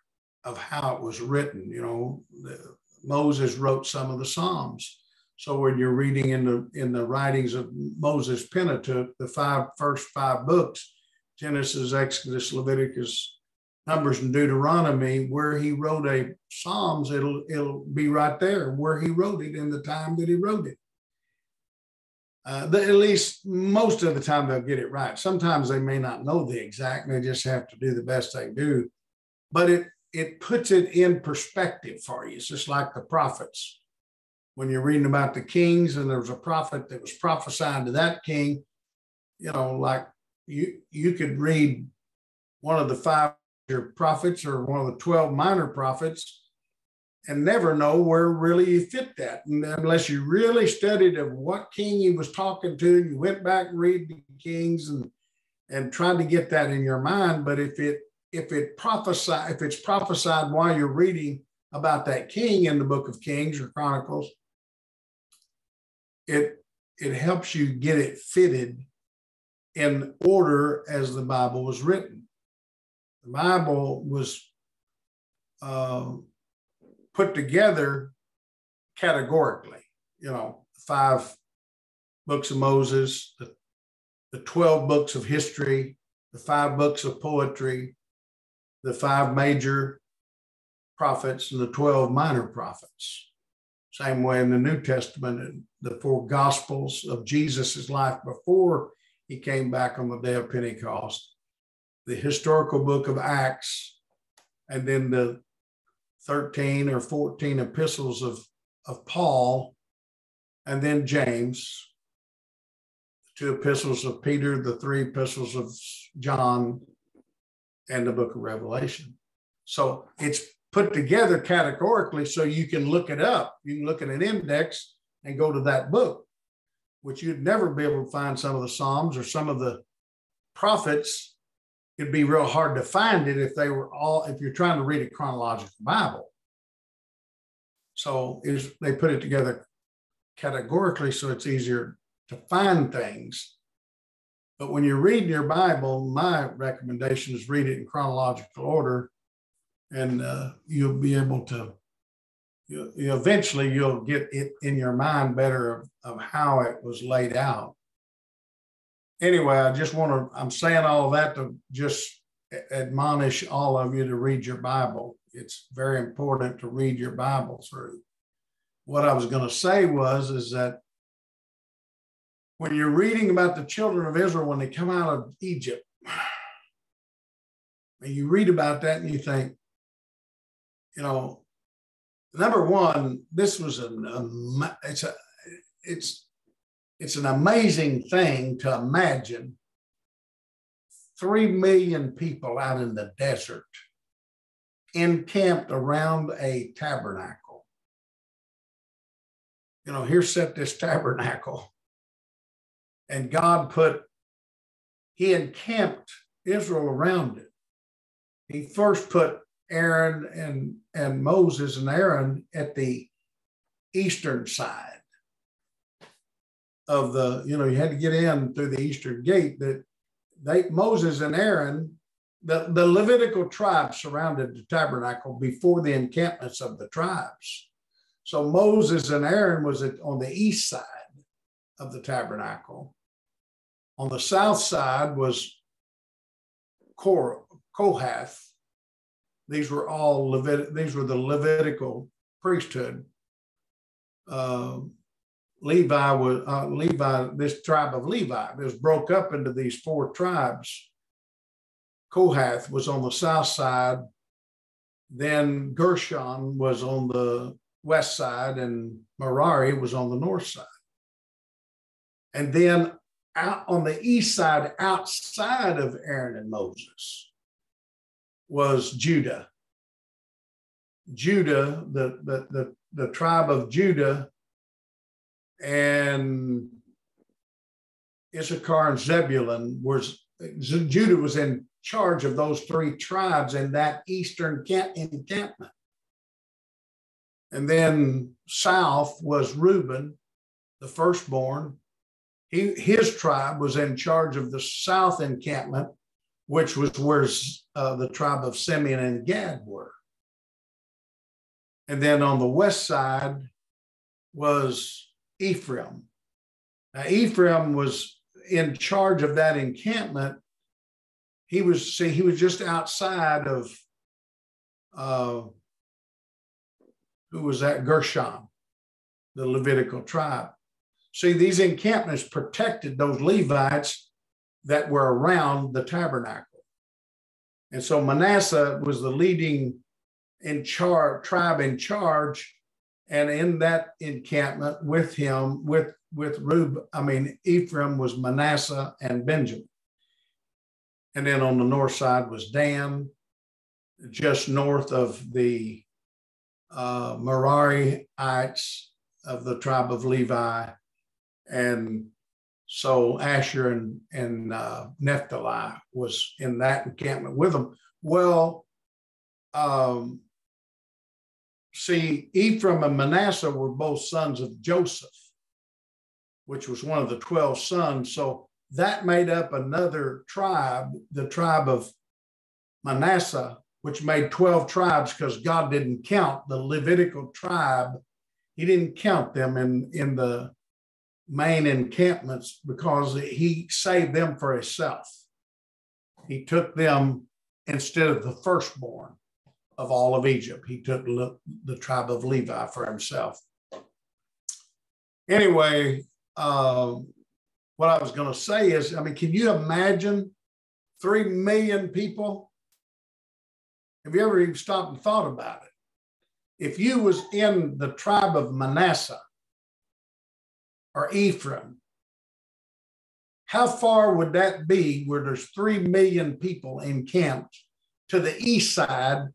Speaker 1: of how it was written. You know, the, Moses wrote some of the Psalms. So when you're reading in the in the writings of Moses Pentateuch, the five first five books, Genesis, Exodus, Leviticus, Numbers and Deuteronomy, where he wrote a Psalms, it'll it'll be right there where he wrote it in the time that he wrote it. Uh, the, at least most of the time they'll get it right. Sometimes they may not know the exact, they just have to do the best they do. But it it puts it in perspective for you. It's just like the prophets. When you're reading about the kings and there was a prophet that was prophesying to that king, you know, like you you could read one of the five prophets or one of the 12 minor prophets and never know where really you fit that. And unless you really studied of what king he was talking to, you went back and read the kings and and tried to get that in your mind. But if it if it prophesy, if it's prophesied while you're reading about that king in the book of Kings or Chronicles, it it helps you get it fitted in order as the Bible was written the Bible was uh, put together categorically. You know, five books of Moses, the, the 12 books of history, the five books of poetry, the five major prophets, and the 12 minor prophets. Same way in the New Testament, the four gospels of Jesus' life before he came back on the day of Pentecost the historical book of Acts, and then the 13 or 14 epistles of, of Paul, and then James, the two epistles of Peter, the three epistles of John, and the book of Revelation. So it's put together categorically so you can look it up. You can look at an index and go to that book, which you'd never be able to find some of the Psalms or some of the prophets it'd be real hard to find it if they were all if you're trying to read a chronological Bible. So is they put it together categorically so it's easier to find things. But when you're reading your Bible, my recommendation is read it in chronological order, and uh, you'll be able to. You, you eventually, you'll get it in your mind better of, of how it was laid out anyway, I just want to, I'm saying all that to just admonish all of you to read your Bible. It's very important to read your Bible through. What I was going to say was, is that when you're reading about the children of Israel when they come out of Egypt, and you read about that and you think, you know, number one, this was an um, it's a it's it's an amazing thing to imagine three million people out in the desert encamped around a tabernacle. you know, here set this tabernacle. And God put, he encamped Israel around it. He first put Aaron and, and Moses and Aaron at the eastern side of the, you know, you had to get in through the eastern gate. That they Moses and Aaron, the, the Levitical tribes surrounded the tabernacle before the encampments of the tribes. So Moses and Aaron was on the east side of the tabernacle. On the south side was Kor, Kohath. These were all Levit. These were the Levitical priesthood. Uh, Levi was uh, Levi. This tribe of Levi was broke up into these four tribes. Kohath was on the south side. Then Gershon was on the west side, and Merari was on the north side. And then out on the east side, outside of Aaron and Moses, was Judah. Judah, the, the, the, the tribe of Judah, and Issachar and Zebulun was Judah was in charge of those three tribes in that eastern encampment. And then south was Reuben, the firstborn. He, his tribe was in charge of the south encampment, which was where uh, the tribe of Simeon and Gad were. And then on the west side was Ephraim. Now, Ephraim was in charge of that encampment. He was, see, he was just outside of uh, who was that? Gershon, the Levitical tribe. See, these encampments protected those Levites that were around the tabernacle. And so Manasseh was the leading in charge tribe in charge. And in that encampment with him, with with Rub, I mean Ephraim was Manasseh and Benjamin. And then on the north side was Dan, just north of the uh, Merariites of the tribe of Levi. And so Asher and, and uh, Naphtali was in that encampment with them. Well, um, see, Ephraim and Manasseh were both sons of Joseph, which was one of the 12 sons. So that made up another tribe, the tribe of Manasseh, which made 12 tribes because God didn't count the Levitical tribe. He didn't count them in, in the main encampments because he saved them for himself. He took them instead of the firstborn of all of Egypt. He took the tribe of Levi for himself. Anyway, uh, what I was going to say is, I mean, can you imagine three million people have you ever even stopped and thought about it? If you was in the tribe of Manasseh or Ephraim, how far would that be where there's 3 million people encamped to the east side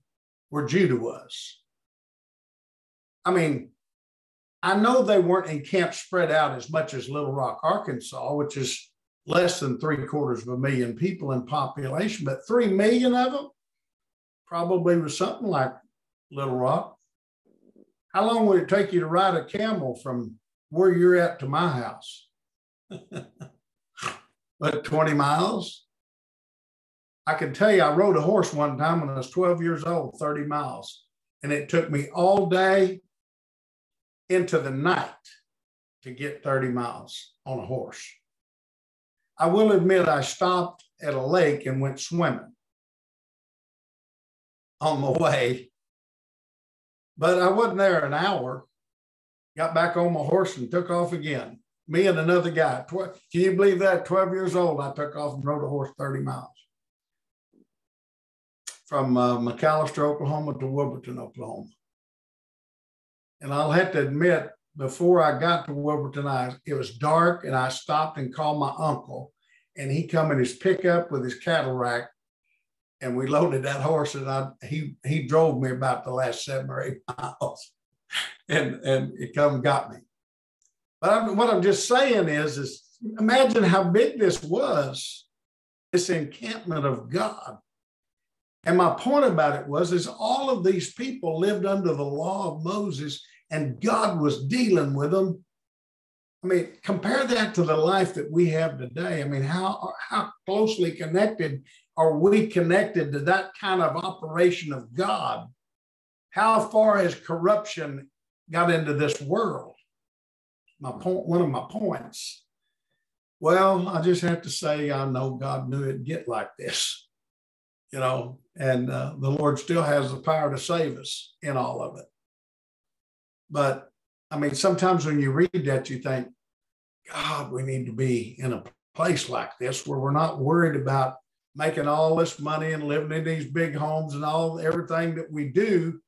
Speaker 1: where Judah was? I mean, I know they weren't encamped spread out as much as Little Rock, Arkansas, which is less than three quarters of a million people in population, but 3 million of them? probably was something like Little Rock. How long would it take you to ride a camel from where you're at to my house? but 20 miles. I can tell you, I rode a horse one time when I was 12 years old, 30 miles, and it took me all day into the night to get 30 miles on a horse. I will admit I stopped at a lake and went swimming on the way. But I wasn't there an hour. Got back on my horse and took off again. Me and another guy. Tw- Can you believe that? 12 years old, I took off and rode a horse 30 miles from uh, McAlester, Oklahoma to Wilburton, Oklahoma. And I'll have to admit, before I got to Wilburton, I, it was dark and I stopped and called my uncle. And he come in his pickup with his cattle rack and we loaded that horse and I he he drove me about the last seven or eight miles and and it come got me But I'm, what I'm just saying is, is imagine how big this was, this encampment of God. And my point about it was, is all of these people lived under the law of Moses, and God was dealing with them. I mean, compare that to the life that we have today. I mean, how how closely connected are we connected to that kind of operation of God? How far has corruption got into this world? My point, one of my points. Well, I just have to say, I know God knew it'd get like this, you know, and uh, the Lord still has the power to save us in all of it. But I mean, sometimes when you read that, you think, God, we need to be in a place like this where we're not worried about making all this money and living in these big homes and all everything that we do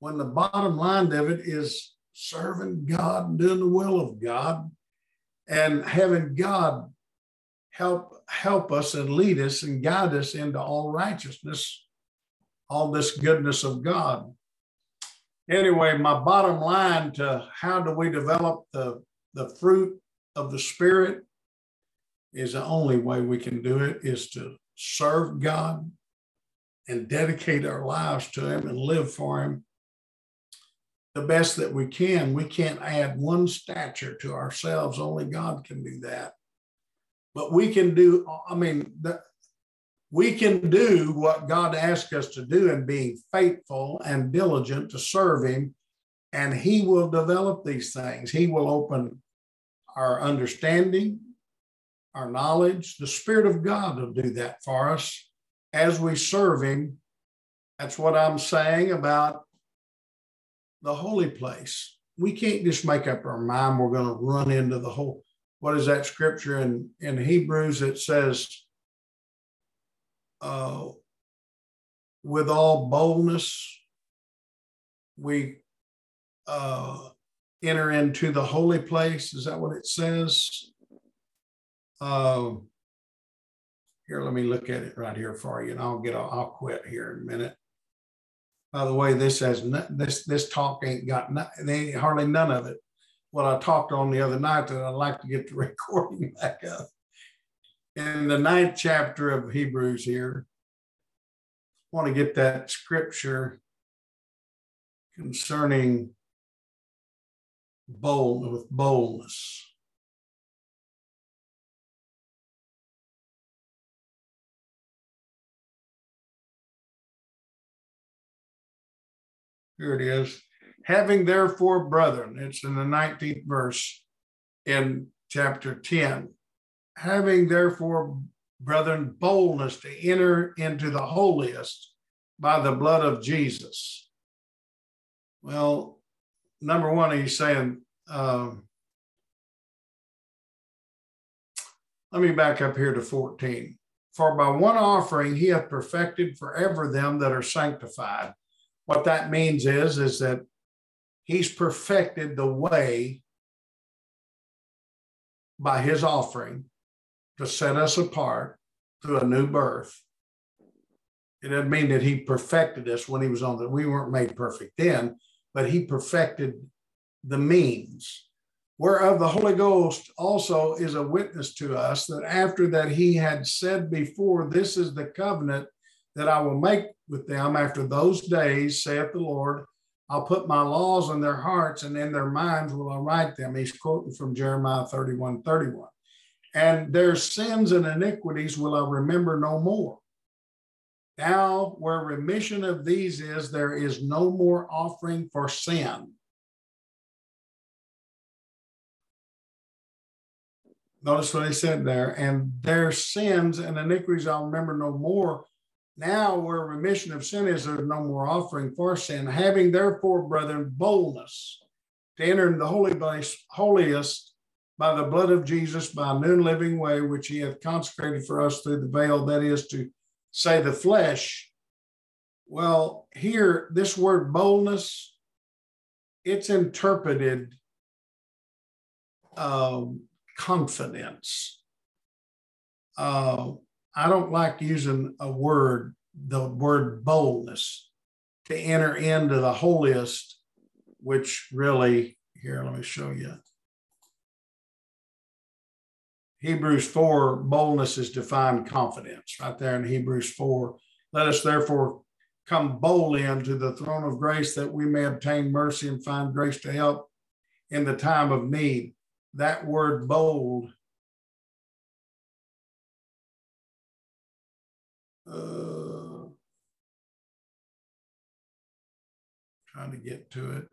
Speaker 1: when the bottom line of it is serving God and doing the will of God and having God help help us and lead us and guide us into all righteousness, all this goodness of God. Anyway, my bottom line to how do we develop the, the fruit of the Spirit is the only way we can do it is to serve God and dedicate our lives to Him and live for Him the best that we can. We can't add one stature to ourselves. Only God can do that. But we can do, I mean, the, we can do what God asked us to do in being faithful and diligent to serve Him, and He will develop these things. He will open our understanding, our knowledge. The Spirit of God will do that for us as we serve Him. That's what I'm saying about the holy place. We can't just make up our mind we're going to run into the whole. What is that scripture in, in Hebrews? It says, uh, with all boldness, we uh, enter into the holy place. Is that what it says? Uh, here, let me look at it right here for you, and I'll get. I'll quit here in a minute. By the way, this has this this talk ain't got they hardly none of it. What I talked on the other night that I'd like to get the recording back up. In the ninth chapter of Hebrews here, I want to get that scripture concerning bold with boldness. Here it is. Having therefore, brethren, it's in the 19th verse in chapter 10. Having therefore, brethren, boldness to enter into the holiest by the blood of Jesus. Well, number one, he's saying, um, let me back up here to 14. For by one offering he hath perfected forever them that are sanctified. What that means is, is that he's perfected the way by his offering to set us apart through a new birth. It doesn't mean that he perfected us when he was on the, we weren't made perfect then, but he perfected the means. Whereof the Holy Ghost also is a witness to us that after that he had said before, This is the covenant that I will make with them after those days, saith the Lord. I'll put my laws in their hearts and in their minds will I write them. He's quoting from Jeremiah 31 31. And their sins and iniquities will I remember no more. Now, where remission of these is, there is no more offering for sin. Notice what he said there. And their sins and iniquities I'll remember no more. Now, where remission of sin is, there's no more offering for sin. Having therefore, brethren, boldness to enter the holy place, holiest by the blood of Jesus, by a new living way, which he hath consecrated for us through the veil, that is to say, the flesh. Well, here, this word boldness, it's interpreted um, confidence. Uh, I don't like using a word, the word boldness, to enter into the holiest, which really, here, let me show you. Hebrews 4, boldness is defined confidence right there in Hebrews 4. Let us therefore come boldly unto the throne of grace that we may obtain mercy and find grace to help in the time of need. That word bold uh, trying to get to it.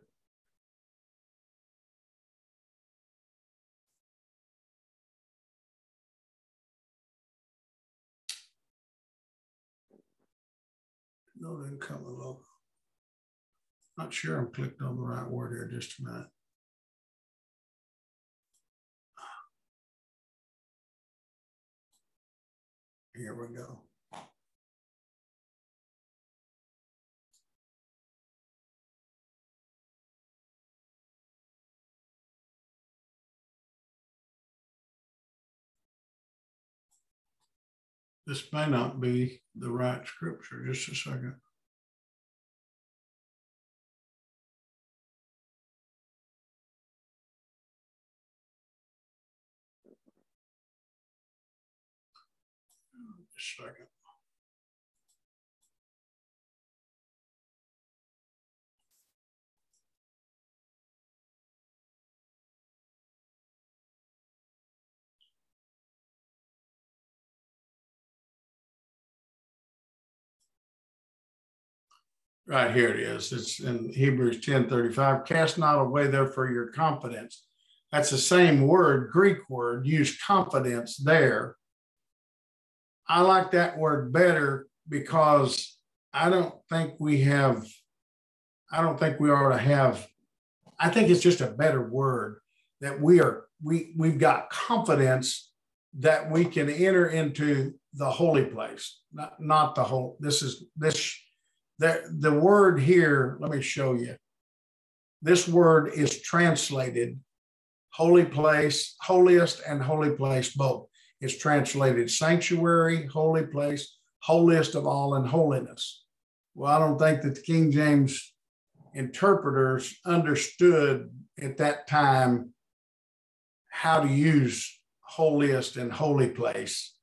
Speaker 1: No, didn't come along. Not sure I'm clicked on the right word here. Just a minute. Here we go. This may not be the right scripture. Just a second. Just a second. Right here it is. It's in Hebrews 10 35. Cast not away therefore your confidence. That's the same word, Greek word, use confidence there. I like that word better because I don't think we have, I don't think we ought to have, I think it's just a better word that we are, we, we've got confidence that we can enter into the holy place, not, not the whole, this is, this the, the word here, let me show you. This word is translated holy place, holiest, and holy place both. It's translated sanctuary, holy place, holiest of all, and holiness. Well, I don't think that the King James interpreters understood at that time how to use holiest and holy place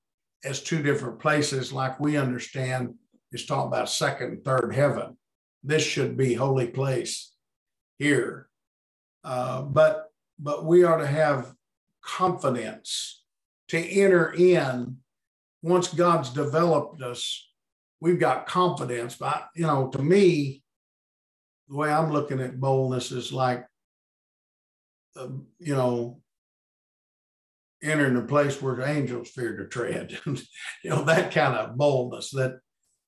Speaker 1: as two different places, like we understand is talking about second and third heaven. This should be holy place here. Uh, but but we are to have confidence to enter in once God's developed us. We've got confidence. But you know, to me, the way I'm looking at boldness is like, uh, you know, entering a place where angels fear to tread. you know, that kind of boldness that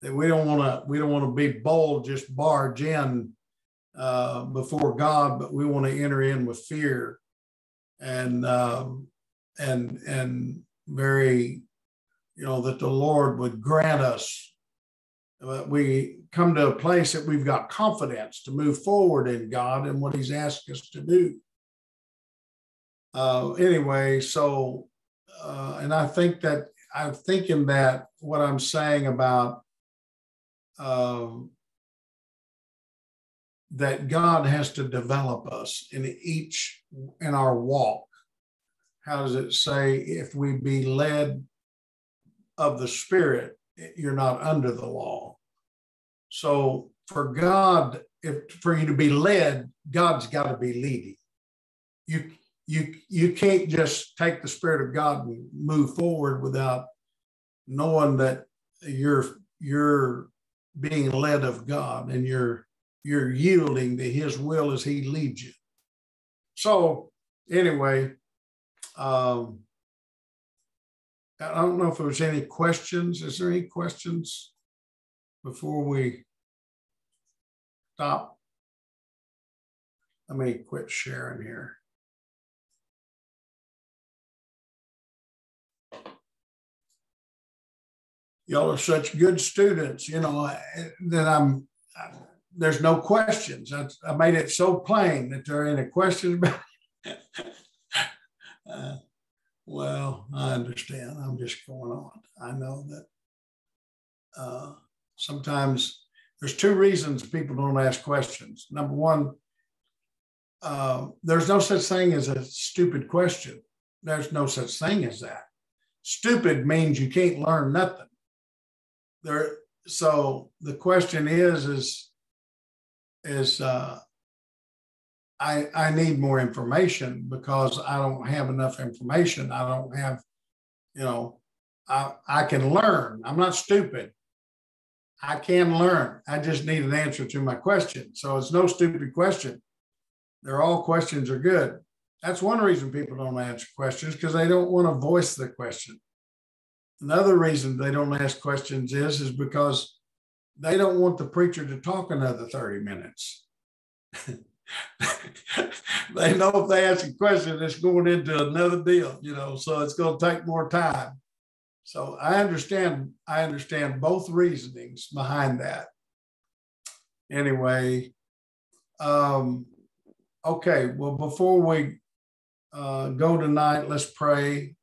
Speaker 1: that we don't want to we don't want to be bold, just barge in uh, before God, but we want to enter in with fear and um, and and very, you know, that the Lord would grant us. But we come to a place that we've got confidence to move forward in God and what He's asked us to do. Uh, anyway, so uh, and I think that I'm thinking that what I'm saying about um, that God has to develop us in each in our walk. How does it say, if we be led of the Spirit, you're not under the law? So for God, if for you to be led, God's got to be leading. You you you can't just take the Spirit of God and move forward without knowing that you're you're being led of God and you're you're yielding to his will as he leads you. So anyway, um, I don't know if there's any questions. Is there any questions before we stop? Let me quit sharing here. Y'all are such good students, you know, that I'm, there's no questions. I, I made it so plain that there ain't a question about uh, well, I understand. I'm just going on. I know that uh, sometimes there's two reasons people don't ask questions. Number one, uh, there's no such thing as a stupid question. There's no such thing as that. stupid means you can't learn nothing. There, so the question is, is, is uh, I I need more information because I don't have enough information. I don't have, you know, I I can learn. I'm not stupid. I can learn. I just need an answer to my question. So it's no stupid question. They're all questions are good. That's one reason people don't answer questions because they don't want to voice the question. Another reason they don't ask questions is is because they don't want the preacher to talk another 30 minutes. they know if they ask a question, it's going into another deal, you know, so it's going to take more time. So I understand, I understand both reasonings behind that. Anyway, um, okay, well, before we uh, go tonight, let's pray.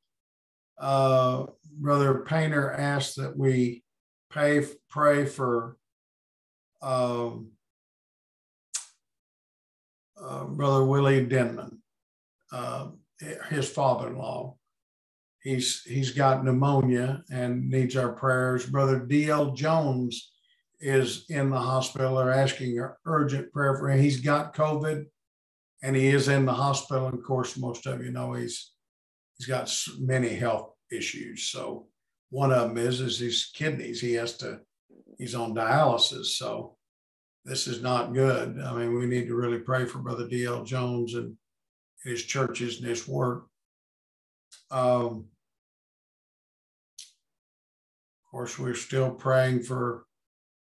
Speaker 1: Uh, Brother Painter asked that we pay, pray for um, uh, Brother Willie Denman, uh, his father-in-law. He's he's got pneumonia and needs our prayers. Brother D.L. Jones is in the hospital. They're asking urgent prayer for him. He's got COVID, and he is in the hospital. And of course, most of you know he's he's got many health issues. So one of them is is his kidneys. He has to he's on dialysis. So this is not good. I mean, we need to really pray for Brother D.L. Jones and his churches and his work. Um, of course, we're still praying for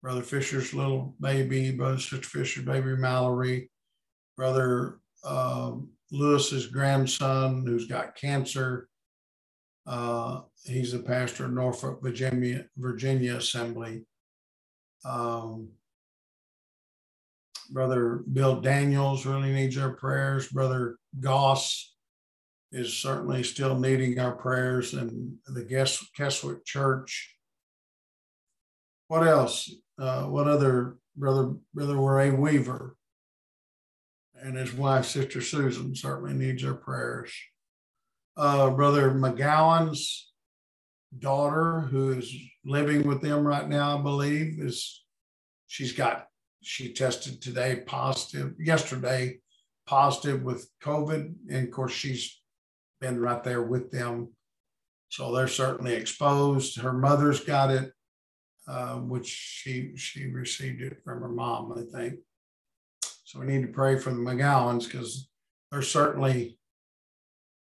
Speaker 1: Brother Fisher's little baby, Brother Sister Fisher's baby Mallory, Brother um, Lewis's grandson who's got cancer. Uh, he's a pastor of Norfolk, Virginia, Virginia Assembly. Um, Brother Bill Daniels really needs our prayers. Brother Goss is certainly still needing our prayers, and the Keswick Church. What else? Uh, what other brother? Brother Ray Weaver and his wife, Sister Susan, certainly needs our prayers. Uh, brother McGowan's daughter, who is living with them right now, I believe, is she's got she tested today positive, yesterday positive with COVID. And of course, she's been right there with them. So they're certainly exposed. Her mother's got it, uh, which she she received it from her mom, I think. So we need to pray for the McGowans because they're certainly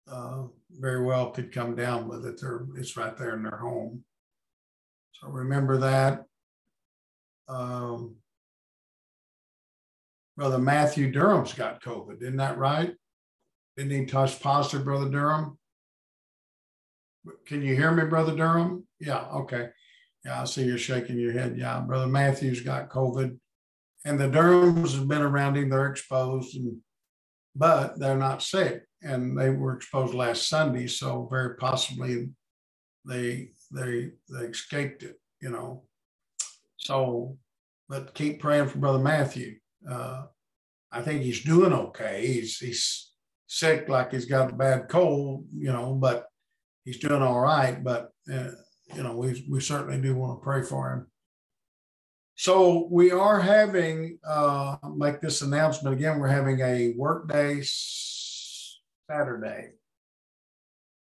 Speaker 1: uh, very well could come down with it. They're, it's right there in their home. So remember that. Um, Brother Matthew Durham's got COVID, isn't that right? Didn't he touch positive, Brother Durham? Can you hear me, Brother Durham? Yeah, okay. Yeah, I see you're shaking your head. Yeah, Brother Matthew's got COVID. And the Durhams have been around him, they're exposed, and but they're not sick. And they were exposed last Sunday, so very possibly they they they escaped it, you know. So, but keep praying for Brother Matthew uh, I think he's doing okay. He's he's sick, like he's got a bad cold, you know, but he's doing all right. But uh, you know, we we certainly do want to pray for him. So we are having uh, make this announcement again. We're having a work day Saturday,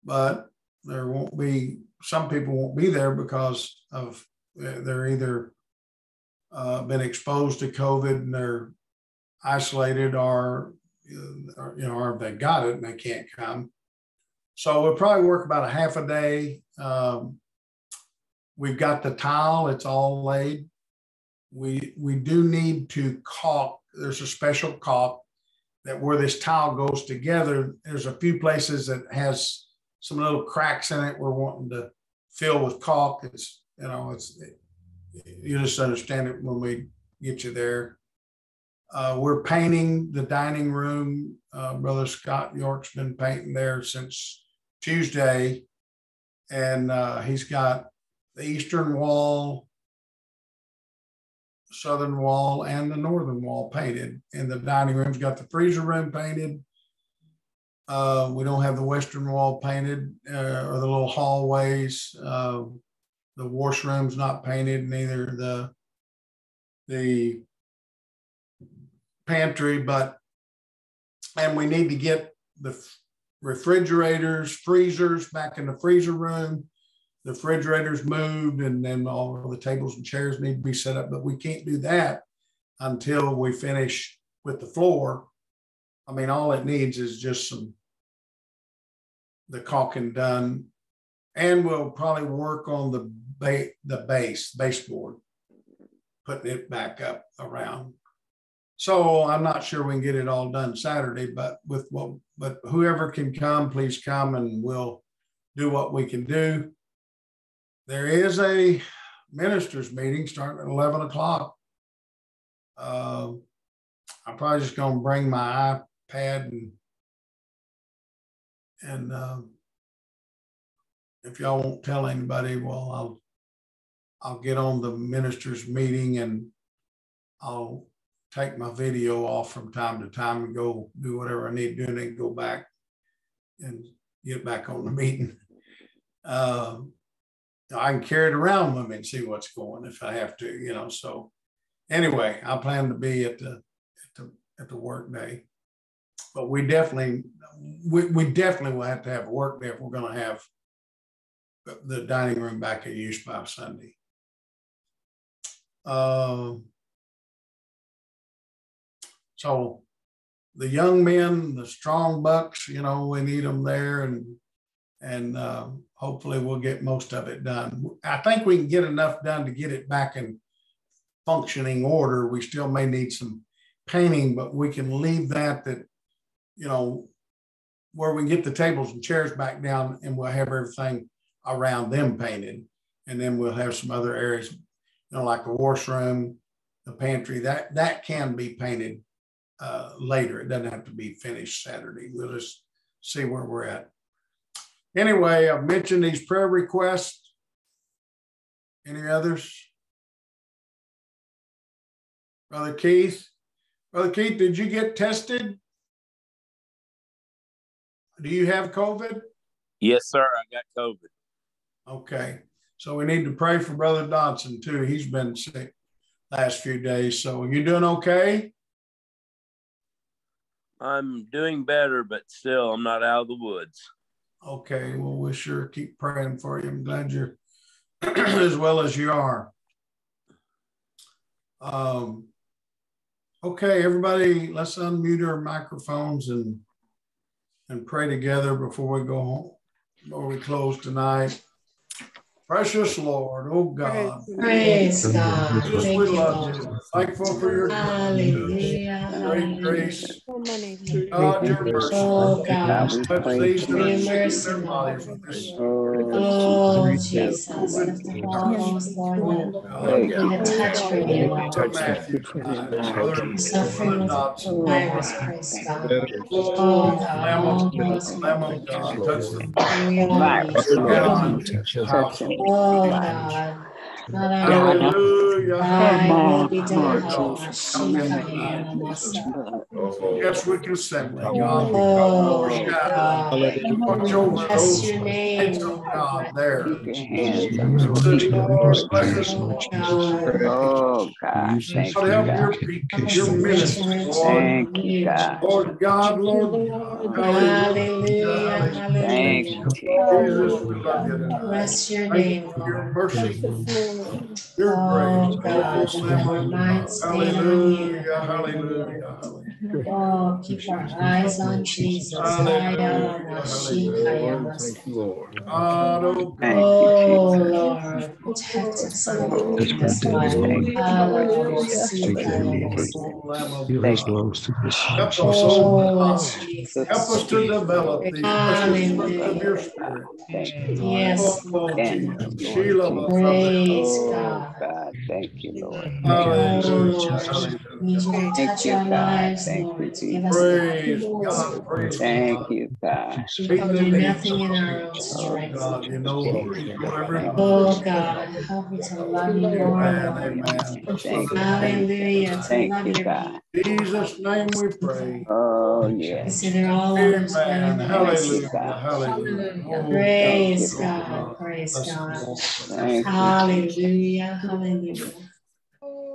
Speaker 1: but there won't be. Some people won't be there because of they're either uh, been exposed to COVID and they're isolated or, or, you know, or they got it and they can't come. So we'll probably work about a half a day. Um, we've got the tile, it's all laid. We, we do need to caulk. There's a special caulk that where this tile goes together, there's a few places that has some little cracks in it. We're wanting to fill with caulk. It's, you know, it's, you just understand it when we get you there. Uh, we're painting the dining room. Uh, Brother Scott York's been painting there since Tuesday, and uh, he's got the eastern wall, southern wall, and the northern wall painted. And the dining room's got the freezer room painted. Uh, we don't have the western wall painted uh, or the little hallways. Uh, the washroom's not painted, neither the the pantry, but and we need to get the refrigerators, freezers back in the freezer room. The refrigerators moved, and then all the tables and chairs need to be set up. But we can't do that until we finish with the floor. I mean, all it needs is just some the caulking done, and we'll probably work on the ba- the base baseboard, putting it back up around so I'm not sure we can get it all done Saturday, but with what, but whoever can come, please come and we'll do what we can do. There is a ministers meeting starting at 11 o'clock. Uh, I'm probably just going to bring my iPad and and uh, if y'all won't tell anybody, well, I'll I'll get on the ministers meeting and I'll take my video off from time to time and go do whatever I need to do and then go back and get back on the meeting. Uh, I can carry it around with me and see what's going if I have to, you know. So anyway, I plan to be at the at the at the work day. But we definitely we, we definitely will have to have a work day if we're gonna have the dining room back in use by Sunday. Um, so the young men, the strong bucks, you know, we need them there, and and uh, hopefully we'll get most of it done. I think we can get enough done to get it back in functioning order. We still may need some painting, but we can leave that that you know where we get the tables and chairs back down, and we'll have everything around them painted, and then we'll have some other areas, you know, like the washroom, the pantry. That that can be painted uh, later. It doesn't have to be finished Saturday. We'll just see where we're at. Anyway, I've mentioned these prayer requests. Any others? Brother Keith? Brother Keith, did you get tested? Do you have COVID?
Speaker 3: Yes, sir. I got COVID.
Speaker 1: Okay. So we need to pray for Brother Dodson too. He's been sick last few days. So are you doing okay?
Speaker 3: I'm doing better, but still, I'm not out of the woods.
Speaker 1: Okay, well, we sure keep praying for you. I'm glad you're as well as you are. Um, okay, everybody, let's unmute our microphones and and pray together before we go home, before we close tonight. Precious Lord, oh God.
Speaker 4: Praise God.
Speaker 1: Jesus,
Speaker 4: Thank
Speaker 1: we
Speaker 4: you,
Speaker 1: love
Speaker 4: Lord.
Speaker 1: you. Thankful for your
Speaker 4: Hallelujah.
Speaker 1: Great grace. God, your mercy.
Speaker 4: Oh God.
Speaker 1: Touch these that are sick in their
Speaker 4: Lord.
Speaker 1: bodies with this.
Speaker 4: Oh Jesus. Oh Lord.
Speaker 1: God,
Speaker 4: a touch for you, Lord.
Speaker 1: Touch Matthew's eyes.
Speaker 4: Suffering with
Speaker 1: Dodson.
Speaker 4: virus, praise God.
Speaker 1: Oh,
Speaker 4: God. Oh,
Speaker 1: God, Lamb of God, touch them.
Speaker 4: God. Oh God. Not our will,
Speaker 1: Hallelujah.
Speaker 4: thy will be.
Speaker 1: Yes, we can send them, God.
Speaker 4: Oh
Speaker 1: Overshadow.
Speaker 4: God.
Speaker 1: Watch over
Speaker 4: Bless
Speaker 1: those
Speaker 4: your name,
Speaker 1: heads of
Speaker 4: Lord.
Speaker 1: God there.
Speaker 4: Lord,
Speaker 1: Lord, bless us, Lord.
Speaker 4: God.
Speaker 5: Oh, God. Thank
Speaker 1: God,
Speaker 5: you,
Speaker 1: help
Speaker 5: God.
Speaker 1: your people, your ministry, Lord.
Speaker 5: Thank you, God.
Speaker 1: Lord God, Lord God.
Speaker 4: Hallelujah,
Speaker 5: Thank
Speaker 4: hallelujah.
Speaker 5: you, Jesus.
Speaker 1: Jesus, we love you tonight.
Speaker 4: Bless your
Speaker 1: Thank
Speaker 4: name,
Speaker 1: you for your
Speaker 4: Lord.
Speaker 1: mercy, your
Speaker 4: Oh,
Speaker 1: grace.
Speaker 4: God,
Speaker 1: Oh,
Speaker 4: keep
Speaker 1: Lamb
Speaker 4: our
Speaker 1: of
Speaker 4: minds
Speaker 1: God.
Speaker 4: stayed.
Speaker 1: Hallelujah, hallelujah, hallelujah.
Speaker 4: Oh, keep our eyes on Jesus.
Speaker 1: Hallelujah, God, oh, oh God.
Speaker 5: Thank
Speaker 4: Oh,
Speaker 5: you, Jesus.
Speaker 4: Lord, protect us, Lord.
Speaker 5: Thank
Speaker 4: Keep us,
Speaker 5: you,
Speaker 4: Lord.
Speaker 5: Lord.
Speaker 4: Hallelujah.
Speaker 1: Oh,
Speaker 5: Thank you.
Speaker 1: Help us, oh
Speaker 4: Oh,
Speaker 1: God.
Speaker 4: it's Jesus.
Speaker 1: Help us to develop these precious of your spirit.
Speaker 5: Thank you, Lord.
Speaker 4: Yes,
Speaker 1: Oh,
Speaker 4: Lord.
Speaker 5: Yes,
Speaker 1: Jesus.
Speaker 5: Lord
Speaker 1: Sheila,
Speaker 5: Jesus.
Speaker 4: Praise
Speaker 5: Oh,
Speaker 4: God.
Speaker 5: God, thank you, Lord.
Speaker 1: Hallelujah.
Speaker 4: Lord. We need you to
Speaker 5: Thank you, God. Thank you,
Speaker 4: to Give us
Speaker 1: Praise
Speaker 4: the
Speaker 1: God. Praise
Speaker 5: Thank you, God.
Speaker 4: We can do nothing in our own
Speaker 1: Oh,
Speaker 4: strength.
Speaker 1: God, you know, you know every.
Speaker 4: Oh God, help me to love you more,
Speaker 1: Amen,
Speaker 4: Lord.
Speaker 1: amen.
Speaker 5: Thank you.
Speaker 4: Hallelujah. To
Speaker 5: Thank
Speaker 4: love
Speaker 5: you, God.
Speaker 1: Jesus' name we pray.
Speaker 5: Oh, yes.
Speaker 4: Consider all others better
Speaker 1: Hallelujah. Hallelujah. Oh,
Speaker 4: Praise God. Praise God.
Speaker 1: the Lord.
Speaker 5: Thank you.
Speaker 4: Hallelujah. Hallelujah.